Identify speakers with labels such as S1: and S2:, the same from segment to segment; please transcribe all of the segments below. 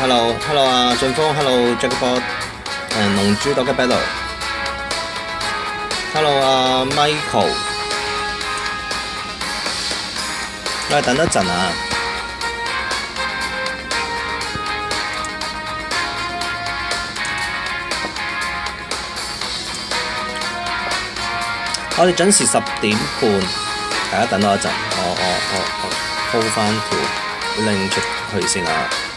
S1: Hello，Hello 啊俊峰，Hello Jackpot，誒《龍珠》打機 Battle，Hello 啊 Michael，我哋等多陣啊，我哋準時十點半，大家等多一陣，我我我鋪翻條 link 去先啊。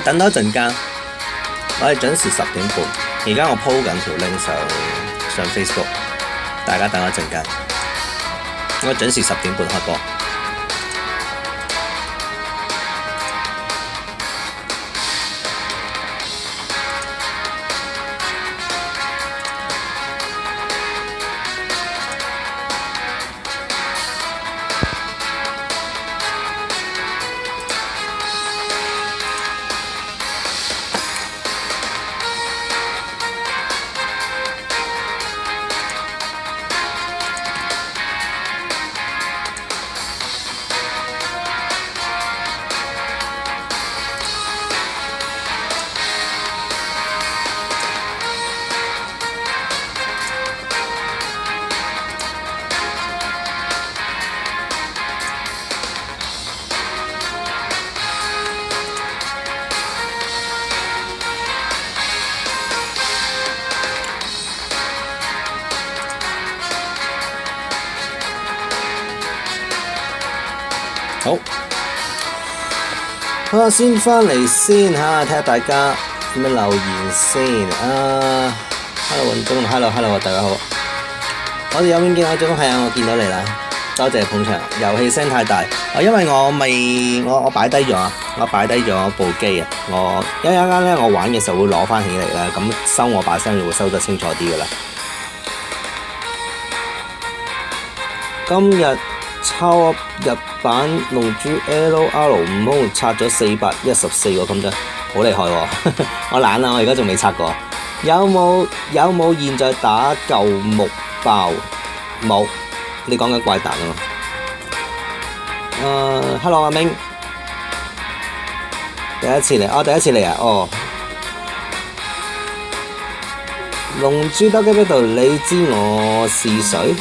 S1: 等多一阵间，我哋准时十点半。而家我铺紧条 link 上上 Facebook，大家等一阵间，我准时十点半开播。我先翻嚟先吓，睇下大家點樣留言先啊！Hello 運动 h e l l o Hello 大家好，我哋有邊見到運哥？係啊，我見到你啦，多謝捧場。遊戲聲太大，啊，因為我未，我我擺低咗，我擺低咗部機啊！我一間間咧，我玩嘅時候會攞翻起嚟啦，咁收我把聲會收得清楚啲噶啦。今日。抄入版龍珠 L L 五空拆咗四百一十四个金章，好厉害！我懒啦，我而家仲未拆过。有冇有冇？现在打旧木爆木？你讲紧怪诞啊嘛？h e l l o 阿明，第一次嚟，哦，第一次嚟啊，哦。龙珠得嘅喺度，你知我是谁？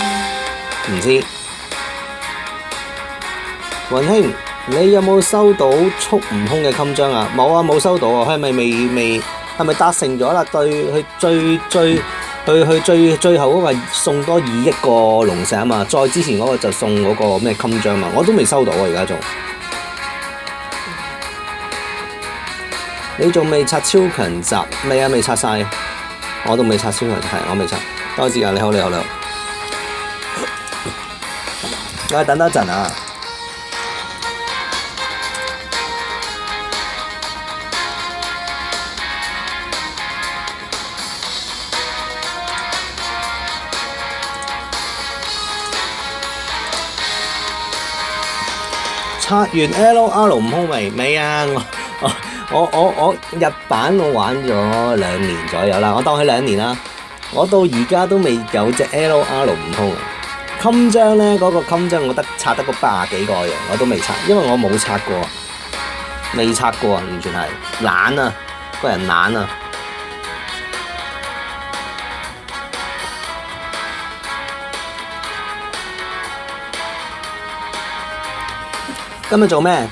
S1: 唔知。云兄，你有冇收到速悟空嘅襟章啊？冇啊，冇收到啊！系咪未未系咪达成咗啦？对佢最最对佢最最后嗰个送多二亿个龙石啊嘛！再之前嗰个就送嗰个咩襟章啊嘛！我都未收到啊，而家仲你仲未拆超强集未啊？未拆晒我都未拆超强集，系我未拆。多谢啊！你好你好你好，我等多阵啊！拆完 L O R 悟空未？未啊！我我我我日版我玩咗兩年左右啦，我當起兩年啦，我到而家都未有隻 L O R 空通。襟章咧，嗰個襟章我得拆得個八啊幾個嘅，我都未拆，因為我冇拆過，未拆過，完全係懶啊，個人懶啊。今日做咩？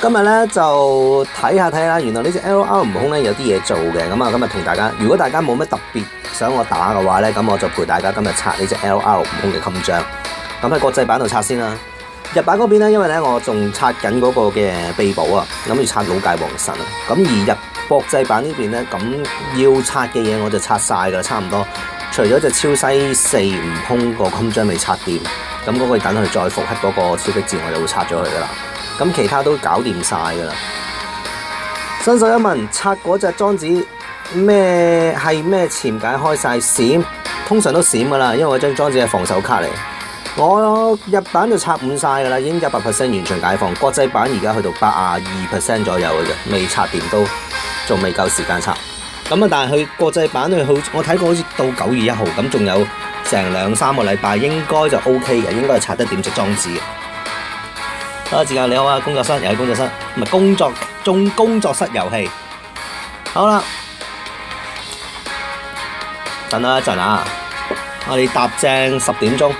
S1: 今日咧就睇下睇下，原來呢只 L R 悟空咧有啲嘢做嘅。咁啊，今日同大家，如果大家冇乜特別想我打嘅話咧，咁我就陪大家今日拆呢只 L R 悟空嘅襟章。咁喺國際版度拆先啦。日版嗰邊咧，因為咧我仲拆緊嗰個嘅秘寶啊，諗住拆老界王神啊。咁而日國際版呢邊咧，咁要拆嘅嘢我就拆晒噶啦，差唔多。除咗只超西四悟空個襟章未拆掂，咁嗰個等佢再復刻嗰個超級字，我就會拆咗佢噶啦。咁其他都搞掂晒㗎啦！新手一問，拆嗰隻裝子咩係咩潛解開晒閃，通常都閃㗎啦，因為我張裝子係防守卡嚟。我入版就拆满晒㗎啦，已經一百 percent 完全解放國際版，而家去到百廿二 percent 左右㗎啫，未拆掂都仲未夠時間拆。咁啊，但係佢國際版佢好我睇過，好似到九月一號咁，仲有成兩三個禮拜，應該就 OK 嘅，應該係拆得点只裝嘅。阿时间，你好啊！工作室游戏工作室，唔系工作中工作室游戏。好啦，等多一阵啊！我哋搭正十点钟。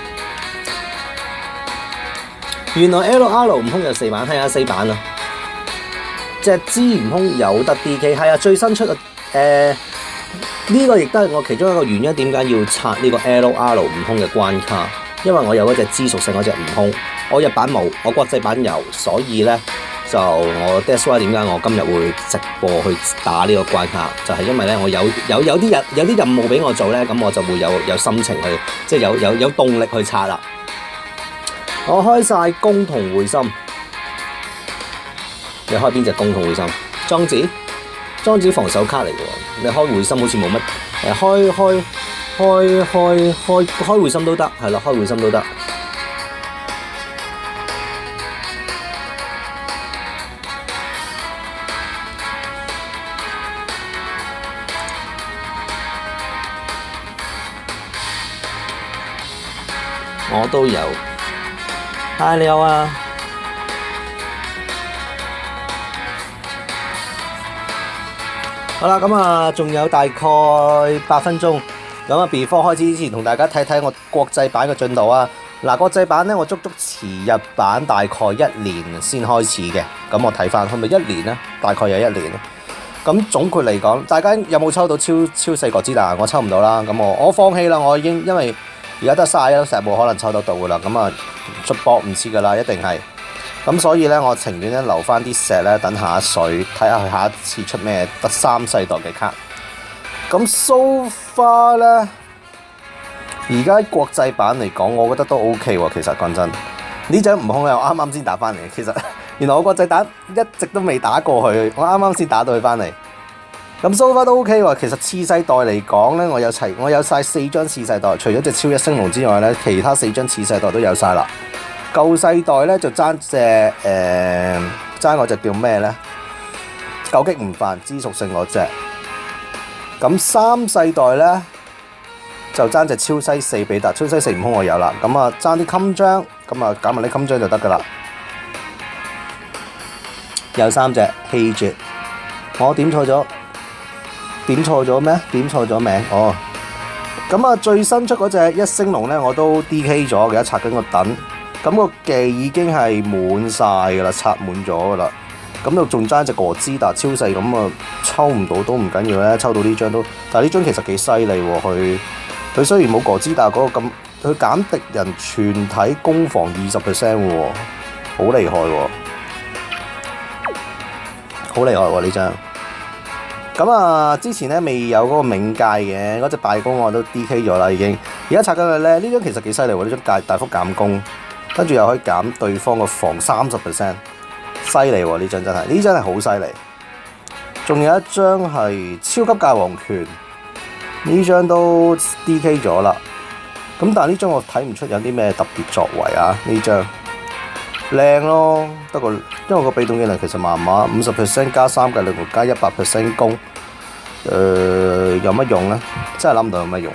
S1: 原来 L R 悟空有四版，系啊四版啊！只知悟空有得 D K，系啊最新出嘅诶，呢个亦都系我其中一个原因，点解要拆呢个 L R 悟空嘅关卡？因为我有一只知属性嗰只悟空。我日版冇，我國際版有，所以咧就我 d e s c r 點解我今日會直播去打呢個怪卡，就係因為咧我有有有啲任有啲任務俾我做咧，咁我就會有有心情去，即係有有有動力去拆啦。我開晒公同回心，你開邊只公同回心？莊子，莊子防守卡嚟嘅喎，你開回心好似冇乜，誒開開開開開開回心都得，係啦，開回心都得。都有，嗨，你好啦，咁啊，仲有大概八分鐘，咁啊，before 開始之前，同大家睇睇我國際版嘅進度啊。嗱，國際版呢，我足足遲入版大概一年先開始嘅，咁我睇翻係咪一年呢？大概有一年。咁總括嚟講，大家有冇抽到超超細個之蛋？我抽唔到啦，咁我我放棄啦，我已經因為。而家得三一石冇可能抽得到噶啦，咁啊出波唔知噶啦，一定系咁，所以咧我情願咧留翻啲石咧等下水，睇下佢下一次出咩得三世代嘅卡。咁 far 咧，而家國際版嚟講，我覺得都 O K 喎。其實講真，呢只悟空又啱啱先打翻嚟，其實原來我國際打一直都未打過去，我啱啱先打到佢翻嚟。咁收翻都 OK 喎，其實次世代嚟講咧，我有齊，我有晒四張次世代，除咗只超一星龍之外咧，其他四張次世代都有晒啦。舊世代咧就爭只誒，爭我只叫咩咧？九擊唔犯，知屬性我只。咁三世代咧就爭只超西四比特，超西四悟空我有啦。咁啊爭啲襟張，咁啊揀埋啲襟張就得噶啦。有三隻氣住，我點錯咗。點錯咗咩？點錯咗名哦。咁啊，最新出嗰只一星龍咧，我都 D K 咗，而家拆緊個等。咁個技已經係滿晒㗎啦，拆滿咗噶啦。咁就仲爭只隻戈达達超細咁啊，抽唔到都唔緊要咧，抽到呢張都。但呢張其實幾犀利喎，佢佢雖然冇哥茲達嗰個咁，佢减敵人全體攻防二十 percent 喎，好厲害喎，好厲害喎呢張。咁啊，之前咧未有嗰個冥界嘅嗰只拜功我都 D K 咗啦，已經。而家拆緊佢咧，呢張其實幾犀利喎，呢張大大幅減攻，跟住又可以減對方個防三十 percent，犀利喎呢張真係，呢張係好犀利。仲有一張係超級界王拳，呢張都 D K 咗啦。咁但係呢張我睇唔出有啲咩特別作為啊，呢張。靚咯，不過因為個被動技能其實麻麻，五十 percent 加三嘅力活加一百 percent 攻，誒有乜用呢？真係諗唔到有乜用。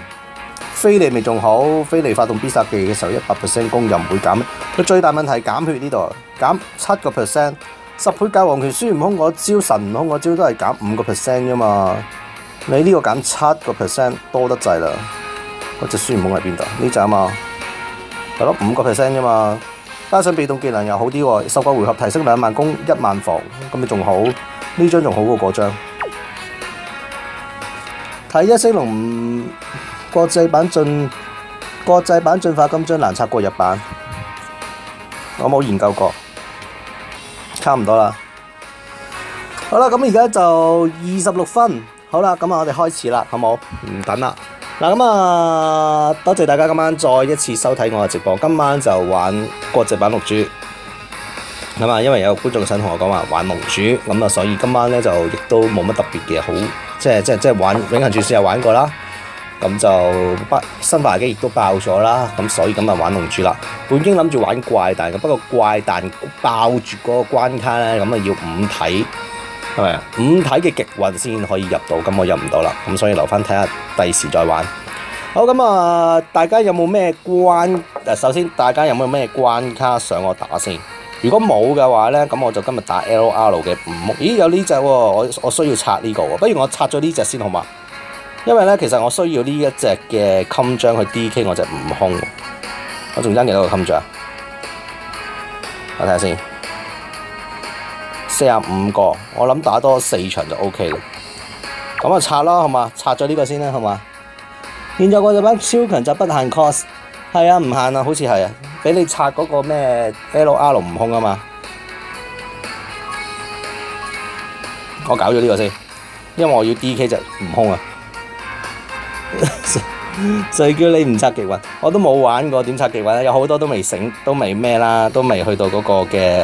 S1: 飛利咪仲好，飛利發動必殺技嘅時候一百 percent 攻又唔會減。佢最大問題減血呢度減七個 percent，十倍界王權孫悟空嗰招神悟空嗰招都係減五個 percent 㗎嘛。你呢個減七個 percent 多得滯啦。嗰只孫悟空喺邊度？呢隻啊嘛，係咯，五個 percent 㗎嘛。加上被動技能又好啲喎，收回合提升兩萬攻一萬防，咁你仲好呢張仲好過嗰張。睇一星龍國際版進国际版进化金章难拆過日版，我冇研究過，差唔多啦。好啦，咁而家就二十六分，好啦，咁啊我哋開始啦，好冇？唔等啦！嗱咁啊，多谢大家今晚再一次收睇我嘅直播。今晚就玩国际版六珠。咁啊，因为有观众想同我讲话玩龙珠，咁啊，所以今晚咧就亦都冇乜特别嘅好，即系即系即系玩永恒传说又玩过啦，咁就不生化机亦都爆咗啦，咁所以咁啊玩龙珠啦。本应谂住玩怪蛋，不过怪蛋爆住嗰个关卡咧，咁啊要五体。系咪啊？五体嘅极运先可以入到，咁我入唔到啦，咁所以留翻睇下，第时再玩。好咁啊，大家有冇咩关？首先大家有冇咩关卡想我打先？如果冇嘅话呢，咁我就今日打 L O L 嘅悟空。咦，有呢只喎，我我需要拆呢个喎，不如我拆咗呢只先好嘛？因为呢，其实我需要呢一只嘅襟章去 D K 我只悟空。我仲争多个襟章，我睇下先。四十五个，我谂打多四场就 OK 啦。咁啊拆啦，好嘛？拆咗呢个先啦，好嘛？现在我哋班超强就不限 cos，系啊，唔限啊，好似系啊，俾你拆嗰个咩 LR 悟空啊嘛。我搞咗呢个先，因为我要 DK 就悟空啊。谁 叫你唔拆极运，我都冇玩过点拆极运啊。有好多都未醒，都未咩啦，都未去到嗰个嘅。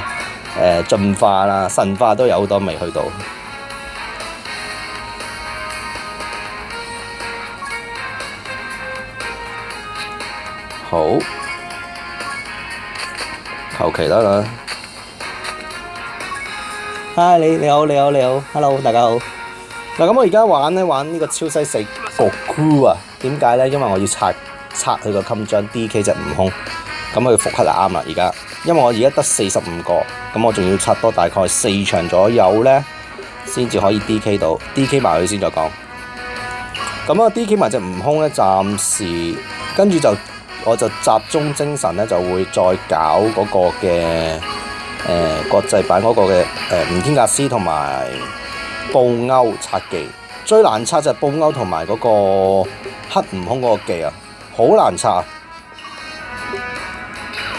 S1: 誒進化啦，神化都有好多未去到。好，求其得啦。嗨，你你好，你好，你好，hello，大家好。嗱，咁我而家玩咧，玩呢個超西四國姑啊。點解咧？因為我要拆拆佢個襟章，DK 隻悟空，咁佢復刻就啱啦，而家。因为我而家得四十五个，咁我仲要刷多大概四场左右呢，先至可以 D K 到，D K 埋佢先再讲。咁啊，D K 埋只悟空呢，暂时跟住就我就集中精神呢，就会再搞嗰个嘅诶国际版嗰个嘅诶吴天格斯同埋布欧刷技。最难刷就系布欧同埋嗰个黑悟空嗰个技啊，好难刷。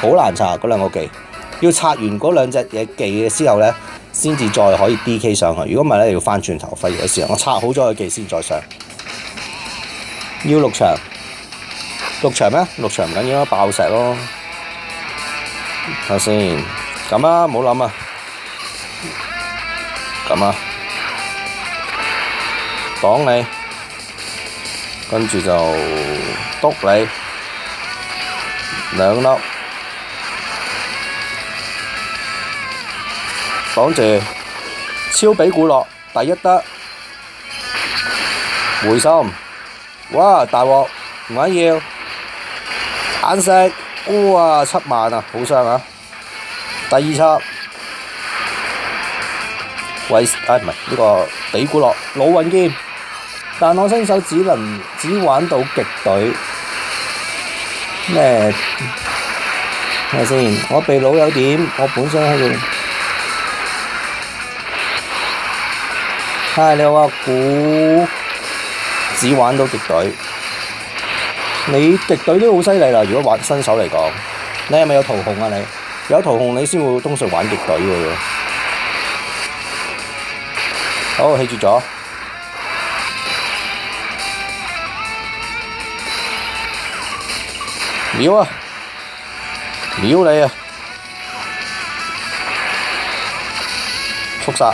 S1: 好難拆嗰兩個技，要拆完嗰兩隻嘢技嘅之后咧，先至再可以 D K 上去。如果唔係咧，要翻轉頭費時啊！我拆好咗個技先再上，要六場，六場咩？六場唔緊要啦，爆石咯。睇下先，咁啊，唔好諗啊，咁啊，擋你，跟住就督你兩粒。讲住超比古洛第一得回心，哇大镬唔紧要，眼石哇七万啊，好伤啊！第二集韦啊唔系呢个比古洛老运剑，但我新手只能只玩到极队咩？睇下先，我被老有点，我本身喺度。嗨，你话古只玩到敌队，你敌队都好犀利啦！如果玩新手嚟讲，你系咪有桃红啊？你有桃红你先会通常玩敌队嘅。好弃住咗，秒啊，秒你啊，速杀。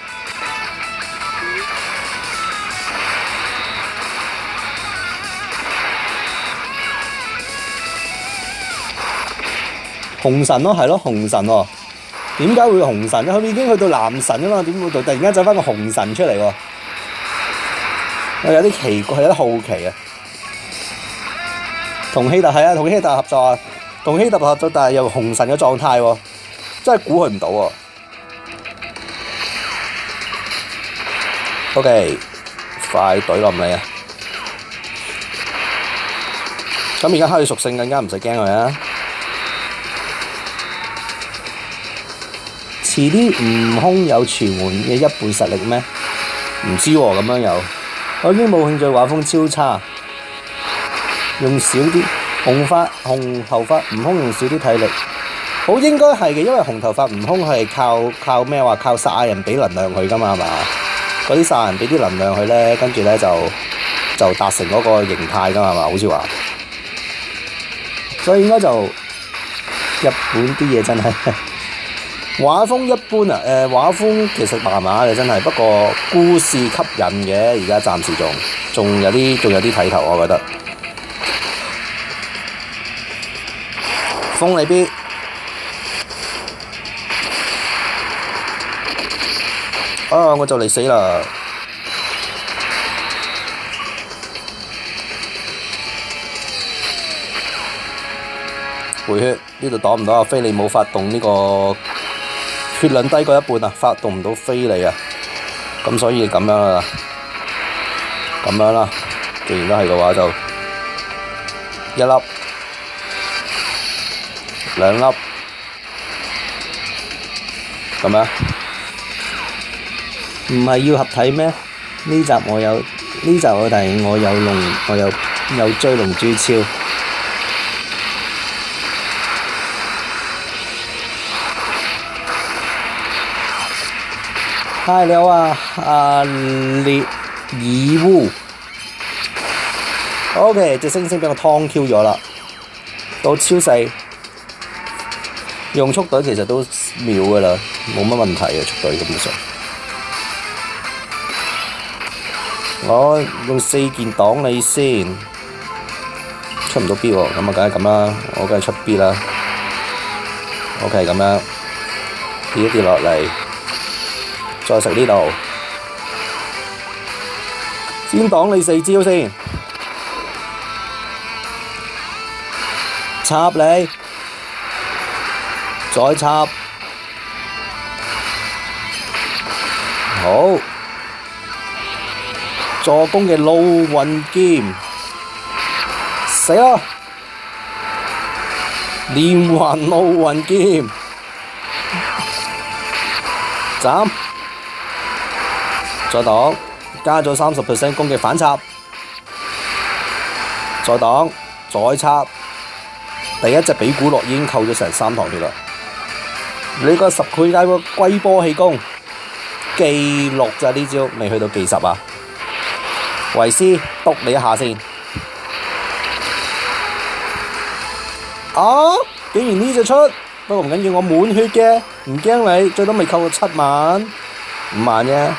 S1: 红神咯，系咯红神喎，点解会红神？佢已经去到男神啊嘛，点会突然间走翻个红神出嚟？我有啲奇怪，有啲好奇啊！同希特系啊，同希特合作啊，同希特合作，但系又红神嘅状态喎，真系估佢唔到啊！OK，快怼林你啊！咁而家开始属性更加唔使惊佢啊！而啲悟空有傳悶嘅一半實力咩？唔知喎咁樣又，我已经冇興趣，畫風超差，用少啲紅髮紅頭髮，悟空用少啲體力，好應該係嘅，因為紅頭髮悟空係靠靠咩話？靠殺人俾能量佢㗎嘛係嘛？嗰啲殺人俾啲能量佢咧，跟住咧就就達成嗰個形態㗎嘛係嘛？好似話，所以應該就日本啲嘢真係。画风一般啊，诶，画风其实麻麻嘅真系，不过故事吸引嘅，而家暂时仲仲有啲，仲有啲睇头我觉得。风你 B，啊，我就嚟死啦！回血呢度挡唔到啊，非你冇发动呢个。血量低过一半啊，发动唔到飞嚟啊，咁所以咁样啦，咁样啦，既然都系嘅话就一粒，两粒，咁样，唔系要合体咩？呢集我有，呢集我但我有龙，我有有追龙珠超。嗨了啊，阿列尔乌，OK，只星星俾我烫 Q 咗啦，到超细，用速队其实都秒噶啦，冇乜问题嘅速队基本上。我用四件挡你先，出唔到喎，咁啊梗系咁啦，我梗系出 B 啦。OK，咁样跌一啲落嚟。再食呢度，先擋你四招先，插你，再插，好，助攻嘅路雲劍，死啦！連環路雲劍，斬！再挡，加咗三十 percent 攻击反插，再挡，再插，第一只比古洛已经扣咗成三堂血啦！你个十倍加个龟波气功，记录咋呢招？未去到记十啊？维斯，督你一下先。啊！竟然呢只出，不过唔紧要，我满血嘅，唔惊你，最多未扣到七万，五万啫。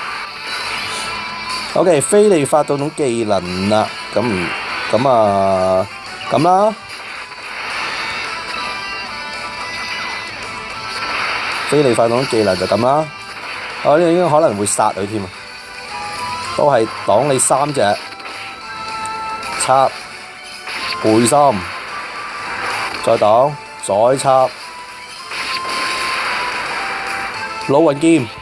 S1: O.K. 菲利法嗰种技能啦，咁咁啊，咁啦，菲利法嗰种技能就咁啦。我呢该可能会杀佢添啊，都係挡你三只，插背心，再挡，再插老云剑。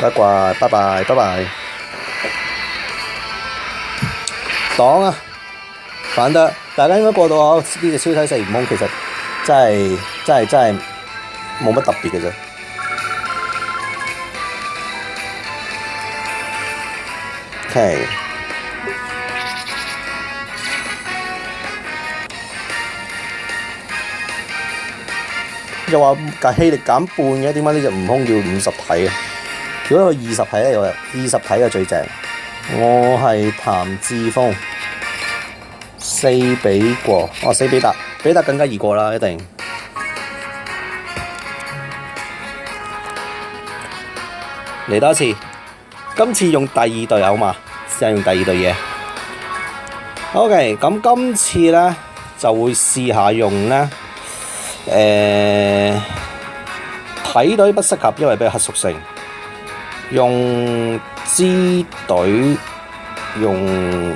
S1: 拜拜，拜拜，拜拜。挡啊！反得，大家应该过到好呢只超体四悟空，其实真系真系真系冇乜特别嘅啫。系。又话架气力减半嘅，点解呢只悟空要五十体啊？如果去二十体咧，又二十体嘅最正。我系谭志峰，四比过，哦四比达，比达更加易过啦，一定。嚟多次，今次用第二队好嘛？下用第二队嘢。O K，咁今次咧就会试下用咧，诶，睇队不适合，因为比较合属性。用支隊用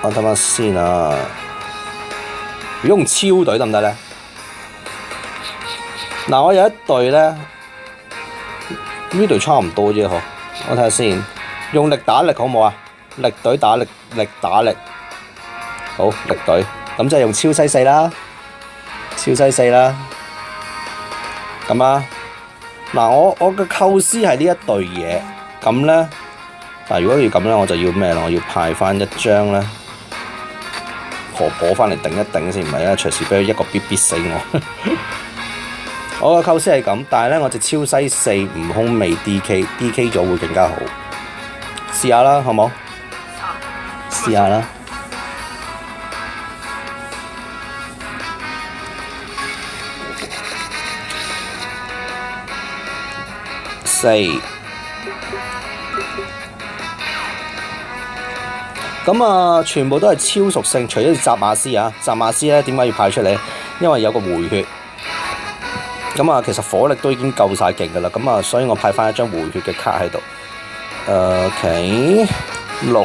S1: 我睇下先啊，用超隊得唔得咧？嗱，我有一隊咧，呢隊差唔多啫嗬。我睇下先，用力打力好冇啊？力隊打力，力打力，好力隊。咁就用超西四啦，超西四啦，咁啊。嗱，我我嘅構思係呢一對嘢，咁咧，嗱，如果要咁咧，我就要咩咯？我要派翻一張咧，婆婆翻嚟頂一頂先，唔係啊，隨時俾佢一個 B B 死我。我嘅構思係咁，但係咧，我只超西四，悟空未 D K D K 咗會更加好，試下啦，好冇？試下啦。四，咁啊，全部都系超屬性，除咗扎馬斯啊，扎馬斯咧點解要派出嚟？因為有個回血。咁啊，其實火力都已經夠晒勁噶啦，咁啊，所以我派翻一張回血嘅卡喺度。o k 六。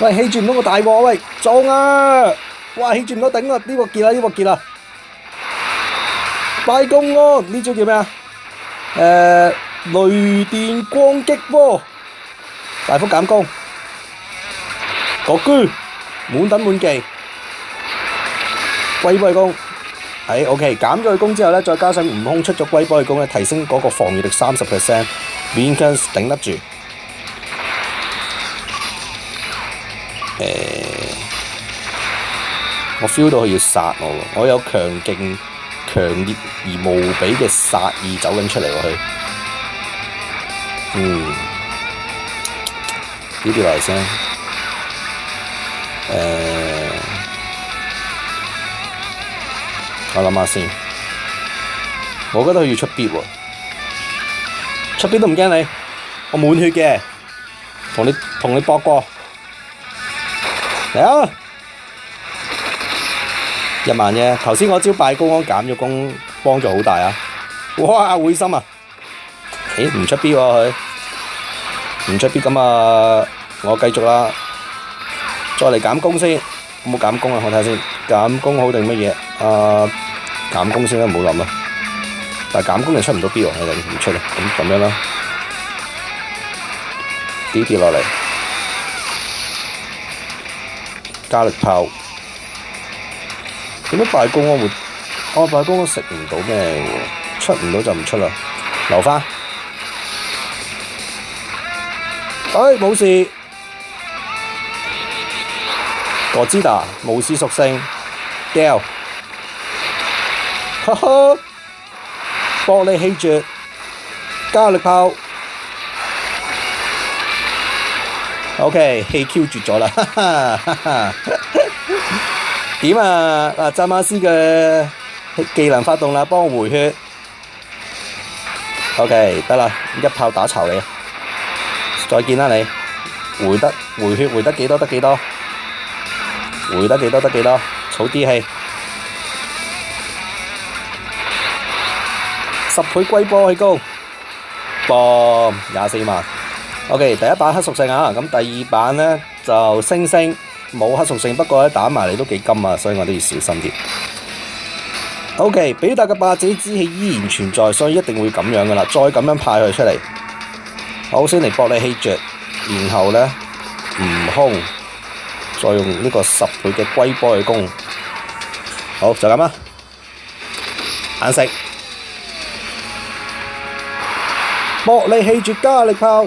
S1: 喂，氣住唔到個大鑊喂，撞啊！哇，氣住唔到頂啊！呢個結啦，呢個結啦！拜公安呢招叫咩啊？誒、呃，雷電光擊波，大幅減攻，國居滿等滿技，龜波氣功。喺 OK 減咗佢攻之後咧，再加上悟空出咗龜波氣功咧，提升嗰個防禦力三十 percent，勉強頂得住。我 feel 到佢要殺我喎，我有強勁、強烈而無比嘅殺意走緊出嚟喎佢。嗯，呢啲嚟先。我諗下先。我覺得佢要出必喎，出必都唔驚你，我滿血嘅，同你同你搏過。嚟啊！一万啫，头先我招拜高安减咗工，帮助好大啊！哇，会心啊！咦，唔出 B 喎佢，唔出 B 咁啊，我继续啦，再嚟减工先，冇减工啊！我睇下先，减工好定乜嘢？啊，减工先啦，唔好谂啦。但系减工又出唔到标啊，唔出啦，咁咁样啦，点跌落嚟？加力炮，点解拜公我會？我拜公我食唔到咩？出唔到就唔出啦，留翻。哎，冇事。我知达，无视属性，掉。呵呵，玻璃气绝，加力炮。O K，氣 Q 絕咗啦，點啊？嗱，扎馬斯嘅技能發動啦，幫我回血。O K，得啦，一炮打巢你。再見啦你，回得回血回得幾多得幾多？回得幾多得幾多？儲啲氣，十倍龜波去高，噃廿四萬。O K，第一把黑属性啊，咁第二把咧就星星冇黑属性，不过咧打埋嚟都几金啊，所以我都要小心啲。O K，比达嘅霸者之气依然存在，所以一定会咁样噶啦，再咁样派佢出嚟。好先嚟玻璃气绝，然后咧悟空再用呢个十倍嘅龟波去攻。好就咁啦，眼色，玻利气绝加力炮。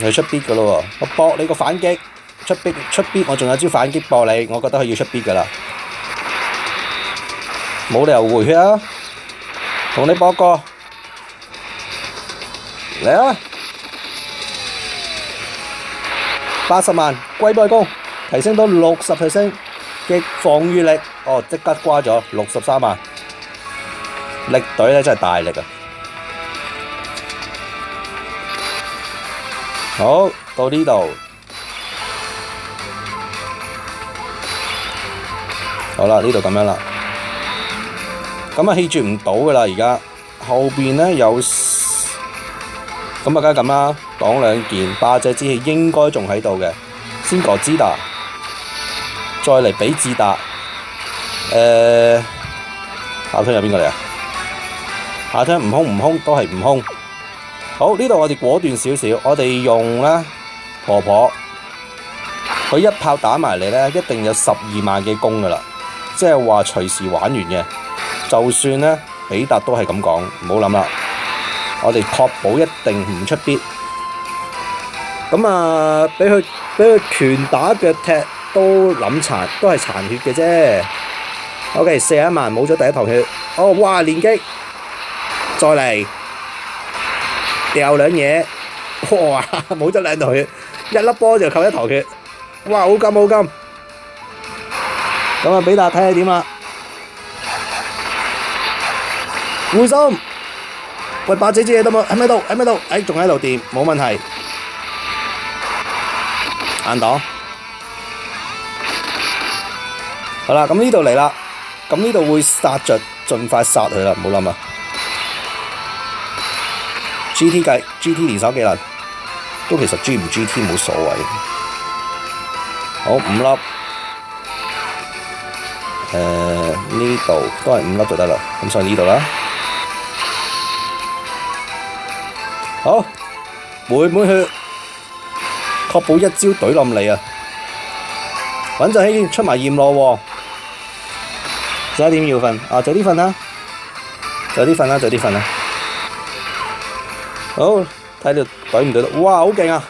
S1: 然後出 bid 噶咯喎，我搏你個反擊，出 bid 出 bid，我仲有招反擊搏你，我覺得佢要出 bid 噶啦，冇理由回血啊！同你搏過，嚟啊！八十萬龜背弓提升到六十 percent 嘅防禦力，哦即刻瓜咗六十三萬，力隊咧真係大力啊！好到呢度，好啦，呢度咁样啦，咁啊氣絕唔到噶啦，而家後面咧有，咁啊梗係咁啦，擋兩件八隻之氣應該仲喺度嘅，先葛之達，再嚟比之達，誒，下聽有邊個嚟啊？下聽悟空悟空都係悟空。好，呢度我哋果断少少，我哋用咧婆婆，佢一炮打埋嚟咧，一定有十二万嘅攻噶啦，即系话随时玩完嘅。就算咧比达都系咁讲，唔好谂啦，我哋确保一定唔出必。咁啊，俾佢俾佢拳打脚踢都冧残，都系残血嘅啫。O K，四一万冇咗第一头血，哦，哇连击，再嚟。掉两嘢，哇！冇咗两道血，一粒波就扣一头血，哇！好金好金，咁啊，比达睇下点啦，护心喂，八姐姐嘢得冇？喺咪度？喺咪度？诶，仲喺度掂，冇问题，硬挡，好啦，咁呢度嚟啦，咁呢度会杀着，尽快杀佢啦，唔好谂啊。G T 计，G T 连手技能都其实 G 唔 G T 冇所谓。好五粒，诶呢度都系五粒就得啦。咁上呢度啦，好，妹满血，确保一招怼冧你啊！稳阵起出埋艳罗喎。十一点要瞓啊，早啲瞓啦，早啲瞓啦，早啲瞓啦。好睇到怼唔到得，哇好劲啊！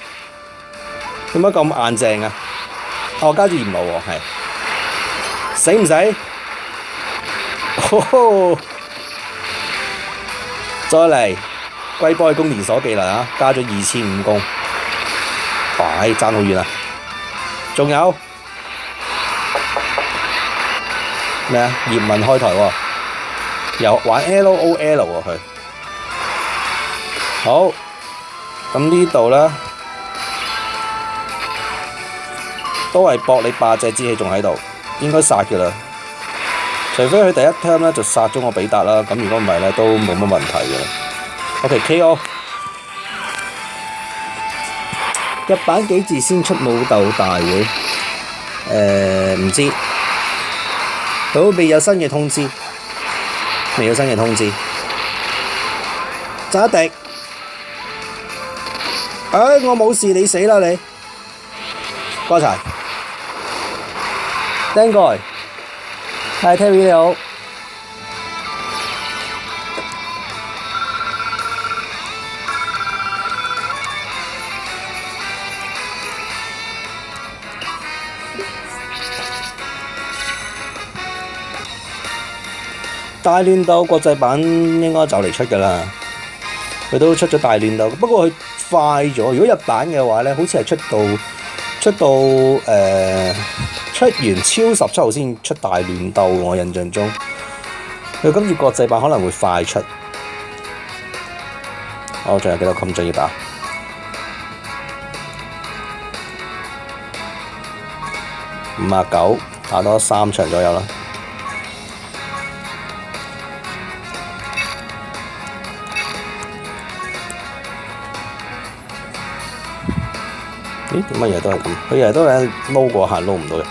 S1: 点解咁硬净啊？哦加住炎龙喎，系死唔死？吼！再嚟龟波嘅功利所技能啊，加咗二千五攻，哇唉争好远啊！仲有咩啊？叶问开台喎，又玩 L O L 喎佢。好，咁呢度呢，都系博你霸隻之气仲喺度，应该杀嘅啦。除非佢第一 t 呢咧就杀咗我比达啦，咁如果唔系呢，都冇乜问题嘅。OK，K.O. 日版几字先出武斗大会，诶唔知，都未有新嘅通知，未有新嘅通知，扎迪。诶，我冇事，你死啦你，瓜柴，thank you，系 Terry 你好，大乱斗国际版应该就嚟出噶啦，佢都出咗大乱斗，不过佢。快咗！如果日版嘅話咧，好似係出到出到誒出完超十七號先出大亂鬥我印象中。佢今次國際版可能會快出。我仲有幾多金將要打？五啊九，打多三場左右啦。咦，乜嘢都係咁，佢日日都係撈過下撈唔到肉。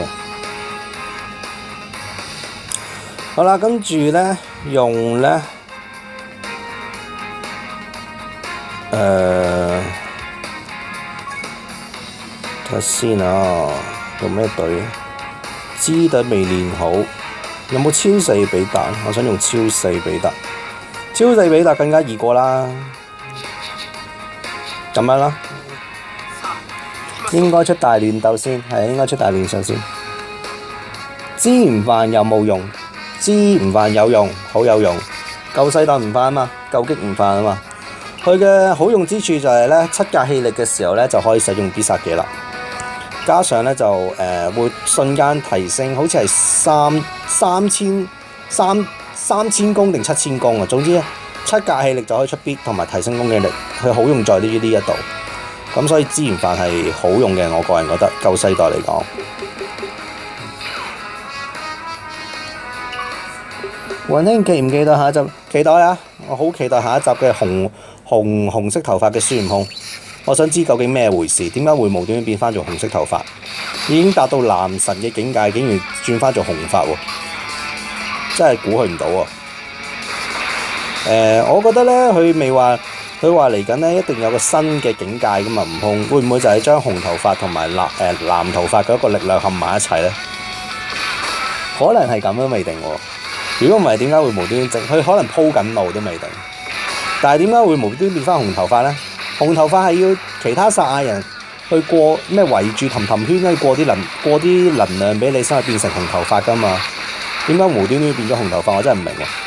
S1: 好啦，跟住咧用咧
S2: 呃，
S1: 睇下先啊，用咩队？咧？支底未練好，有冇超四比特？我想用超四比特。超四比特更加易過啦，咁樣啦。應該出大亂鬥先，系應該出大亂上先。知唔犯有冇用，知唔犯有用，好有用。救世盾唔犯啊嘛，救激唔犯啊嘛。佢嘅好用之處就係咧，七格氣力嘅時候咧就可以使用必杀技啦。加上咧就誒會瞬間提升，好似係三三千三三千攻定七千攻啊。總之七格氣力就可以出必同埋提升攻擊力，佢好用在呢呢一度。咁所以資源飯係好用嘅，我個人覺得舊世代嚟講。雲兄記唔記得下一集？期待啊！我好期待下一集嘅紅紅紅色頭髮嘅孫悟空。我想知究竟咩回事？點解會無端端變翻做紅色頭髮？已經達到男神嘅境界，竟然轉翻做紅髮喎！真係估佢唔到喎。誒，我覺得咧，佢未話。佢話嚟緊呢，一定有個新嘅境界噶嘛，悟空會唔會就係將紅頭髮同埋藍誒藍頭髮嘅一個力量合埋一齊呢？可能係咁都未定。如果唔係，點解會無端端整？佢可能鋪緊路都未定。但係點解會無端端變翻紅頭髮呢？紅頭髮係要其他撒亞人去過咩圍住氹氹圈咧，過啲能過啲能量俾你先去變成紅頭髮㗎嘛？點解無端端變咗紅頭髮？我真係唔明喎。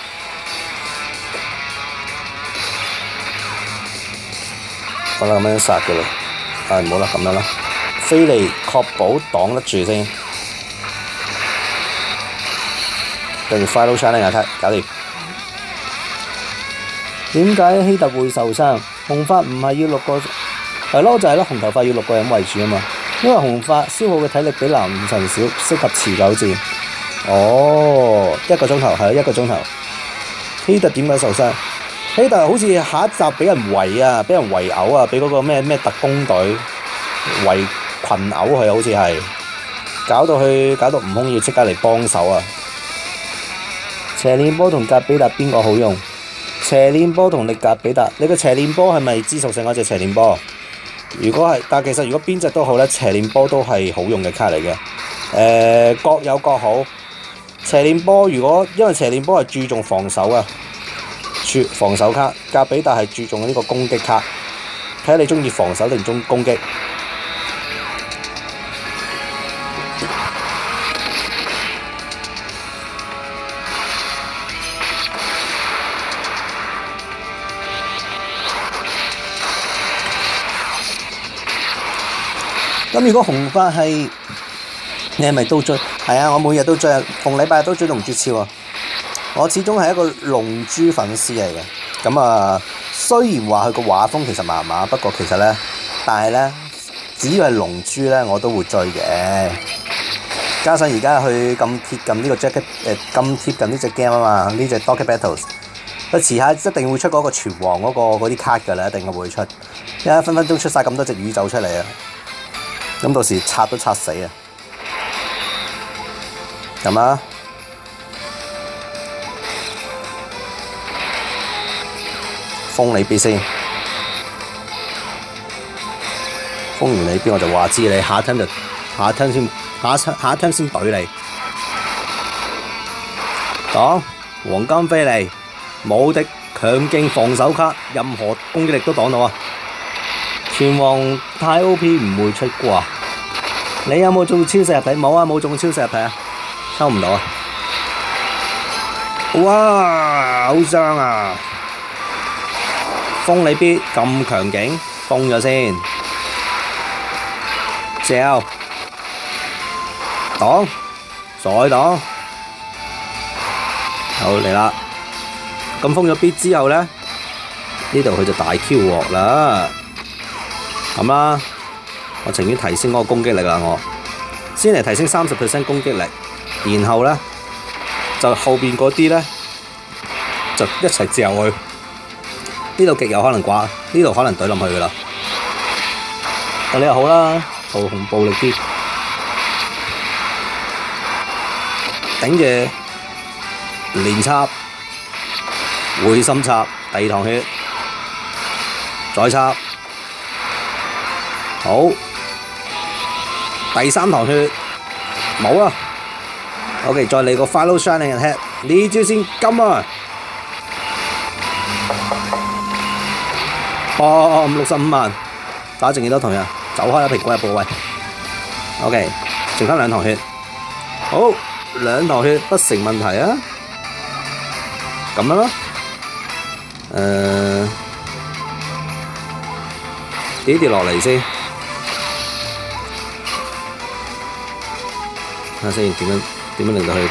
S1: 好啦，咁样杀佢，系唔好啦，咁样啦。飞嚟确保挡得住先，跟住 final l 刀斩泥啊！睇，搞掂。点解希特会受伤？红发唔系要六个，系咯就系咯，红头发要六个人为主啊嘛。因为红发消耗嘅体力比蓝神少，适合持久战。哦，一个钟头系啊，一个钟头。希特点解受伤？誒，但係好似下一集俾人圍啊，俾人圍殴啊，俾嗰個咩咩特工隊圍群殴佢，好似係搞到佢搞到悟空要即刻嚟幫手啊！邪念波同格比達邊個好用？邪念波同力格比達，你個邪念波係咪支属性嗰隻邪念波？如果係，但其實如果邊隻都好咧，邪念波都係好用嘅卡嚟嘅。誒，各有各好。邪念波如果因為邪念波係注重防守啊。防守卡，格比特系注重呢个攻击卡，睇下你中意防守定中攻击。咁如果红花系，你系咪都追？系啊，我每日都追，逢礼拜都追龙珠超啊！我始终系一个龙珠粉丝嚟嘅，咁啊，虽然话佢个画风其实麻麻，不过其实咧，但系咧，只要系龙珠咧，我都会追嘅。加上而家佢咁贴近呢个 Jack 诶，咁贴近呢只 game 啊嘛，呢只 Doki Battles，佢迟下一定会出嗰个拳王嗰个嗰啲卡嘅啦，一定会出。一分分钟出晒咁多只宇走出嚟啊！咁到时拆都拆死啊！咁啊～封你边先，封完你边我就话知你，下一听就下一听先，下一听下一先怼你。挡，黄金飞嚟，冇敌强劲防守卡，任何攻击力都挡到啊！拳王太 OP 唔会出挂，你有冇中超石入体？冇啊，冇中超石入体啊，抽唔到啊！哇，好伤啊！封你 B 咁强劲，封咗先，嚼，挡再挡，好嚟啦。咁封咗 B 之后呢，呢度佢就大 Q 镬啦。咁啦，我情愿提升嗰个攻击力啦，我先嚟提升三十 percent 攻击力，然后呢，就后边嗰啲呢，就一齐嚼佢。呢度极有可能挂，呢度可能怼冧去噶啦。但你又好啦，好红暴力啲，顶住，连插，回心插，第二堂血，再插，好，第三堂血，冇啊。OK，再嚟个《Final Shine》a d 呢招先金啊！哦，六十五萬，打剩幾多同人？走開啦，蘋果嘅部位。OK，剩翻兩糖血，好兩糖血不成問題啊。咁樣咯，呃，跌跌落嚟先，睇下先點樣點樣令到佢。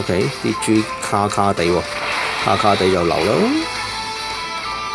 S1: OK，啲豬卡卡地喎，卡卡地就流咯。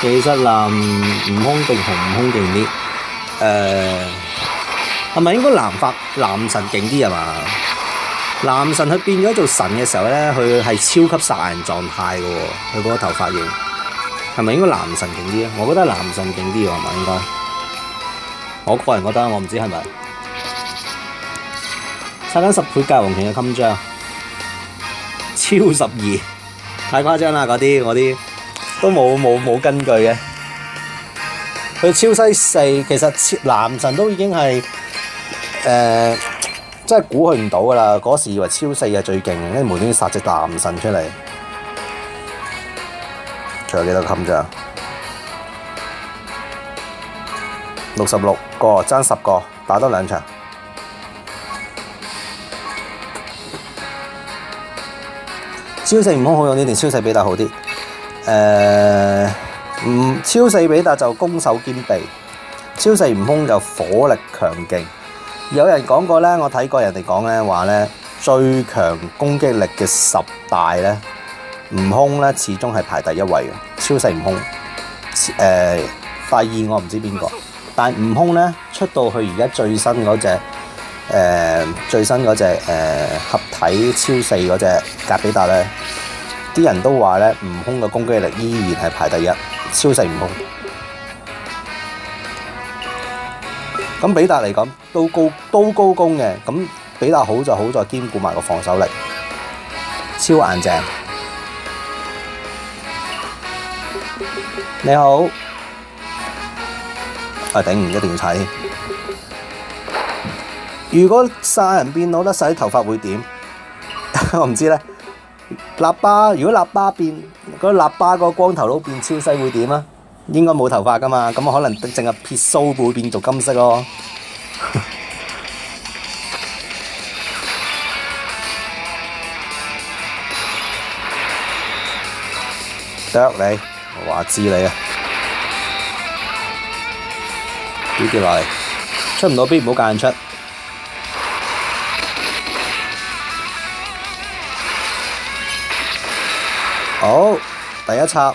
S1: 其实南悟空定同悟空劲啲，诶，系咪应该南法南神劲啲啊嘛？男神佢变咗做神嘅时候咧，佢系超级杀人状态嘅，佢嗰个头发型，系咪应该男神劲啲啊？我觉得男神劲啲系咪应该？我个人觉得我唔知系咪。刷紧十倍界王权嘅襟章，超十二，太夸张啦！嗰啲我啲。都冇冇冇根據嘅，佢超西四其實男神都已經係誒，真係估佢唔到噶啦！嗰時以為超四係最勁，跟住無端殺只男神出嚟，仲有幾多冚啫？六十六個爭十個，打多兩場。超四悟空好用呢段超四比斗好啲？诶，唔超四比达就攻守兼备，超四悟空就火力强劲。有人讲过咧，我睇过人哋讲咧话咧，最强攻击力嘅十大咧，悟空咧始终系排第一位嘅，超四悟空。诶，第二我唔知边个，但系悟空咧出到去而家最新嗰只，诶，最新嗰只诶合体超四嗰只格比达咧。啲人都話咧，悟空嘅攻擊力依然係排第一，超細悟空。咁比達嚟講都高都高攻嘅，咁比達好就好在兼顧埋個防守力，超硬正。你好，啊頂唔一定要踩。如果殺人變老得曬啲頭髮會點？我唔知咧。喇叭如果喇叭变个喇叭个光头佬变超西会点啊？应该冇头发噶嘛，咁可能净系撇须会变做金色咯。得你，我话知你啊。点叫落嚟？出唔到边唔好敢出。好，第一插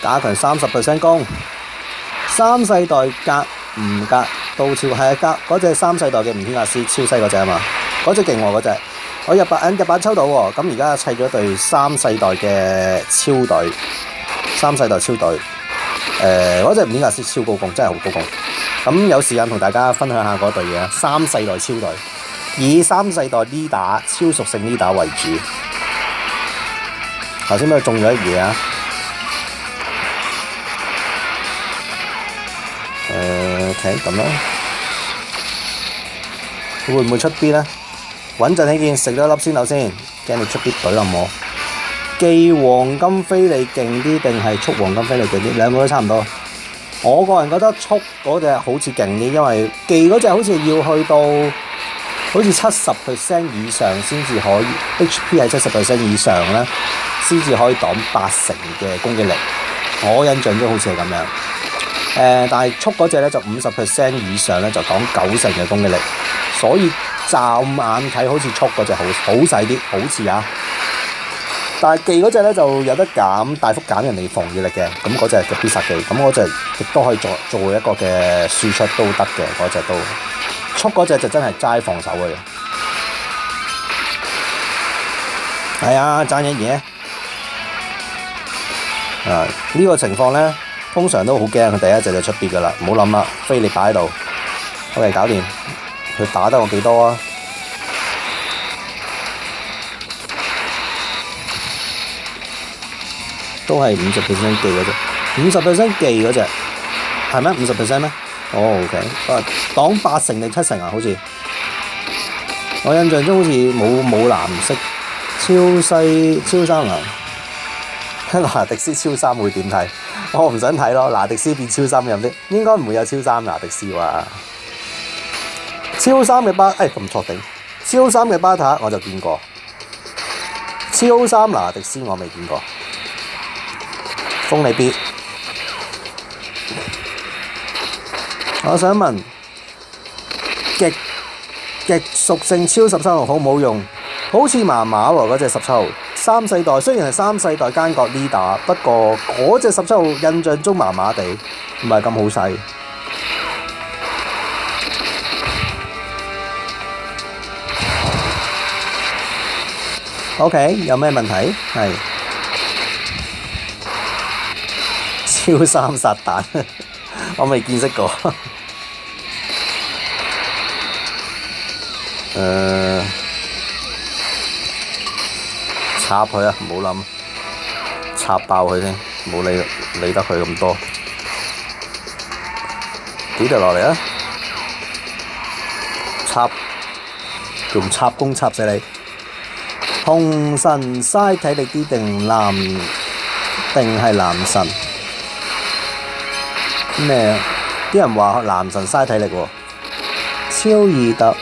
S1: 加强三十 percent 攻，三世代格唔格，到潮系一格嗰只三世代嘅吴天亚斯超犀嗰只啊嘛，嗰只劲喎嗰只，我入把入把抽到喎，咁而家砌咗对三世代嘅超队，三世代超队，诶，嗰只吴天亚斯超高攻真系好高攻，咁有时间同大家分享下嗰对嘢三世代超队，以三世代 D 打超属性 D 打为主。头先咪中咗一诶、o 睇咁啦，佢會唔會出 B 咧？稳陣起見，食咗一粒先頭先，驚你出 B 隊冧我。記黃金飞利勁啲定係速黃金飞利勁啲？兩个都差唔多。我個人覺得速嗰隻好似勁啲，因為記嗰隻好似要去到。好似七十 percent 以上先至可以，HP 係七十 percent 以上咧，先至可以挡八成嘅攻击力。我印象中好似系咁样。诶，但系速嗰只咧就五十 percent 以上咧就挡九成嘅攻击力。所以暂眼睇好似速嗰只好好细啲，好似啊。但系技嗰只咧就有得减，大幅减人哋防御力嘅。咁嗰只嘅必杀技，咁嗰只亦都可以做做一个嘅输出都得嘅，嗰只都。出嗰只就真係齋防守嘅啫。系啊，一嘢，啊呢個情況咧，通常都好驚，第一隻就出邊噶啦，唔好諗啦，飛力摆喺度，我哋搞掂，佢打得我幾多啊？都係五十 percent 技嗰只，五十 percent 技嗰只，係咩？五十 percent 咩？哦，OK，啊，挡八成定七成啊？好似我印象中好似冇冇蓝色超细超三啊？嗱，迪斯超三会点睇？我唔想睇咯。嗱，迪斯变超三有啲？应该唔会有超三嗱迪斯啩？超三嘅巴，哎，咁确定？超三嘅巴塔我就见过，超三嗱迪斯我未见过。封你 B。我想問極極屬性超十三號好唔好用？好似麻麻喎嗰只十七號三世代，雖然係三世代間隔 leader，不過嗰只十七號印象中麻麻地，唔係咁好使。OK，有咩問題？係超三殺蛋，我未見識過。诶，插佢啊！唔好谂，插爆佢先，唔好理理得佢咁多。几条落嚟啊？插用插弓插死你！红神嘥体力啲定蓝定系蓝神咩？啲人话蓝神嘥体力喎，超易特。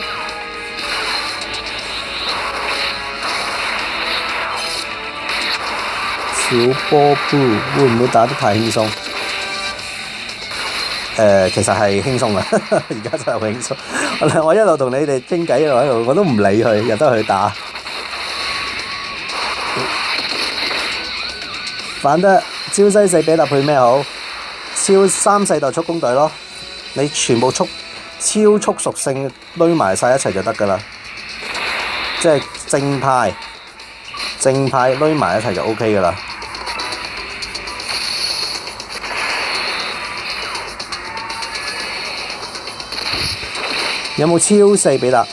S1: 小波波會唔會打得太輕鬆？誒，其實係輕鬆啦，而家真係輕鬆。我一路同你哋傾偈，一路我都唔理佢，由得佢打。反得朝西四比搭配咩好？超三世代速攻隊咯，你全部速超速屬性堆埋晒一齊就得㗎啦，即係正派正派堆埋一齊就 OK 㗎啦。有冇超细比特？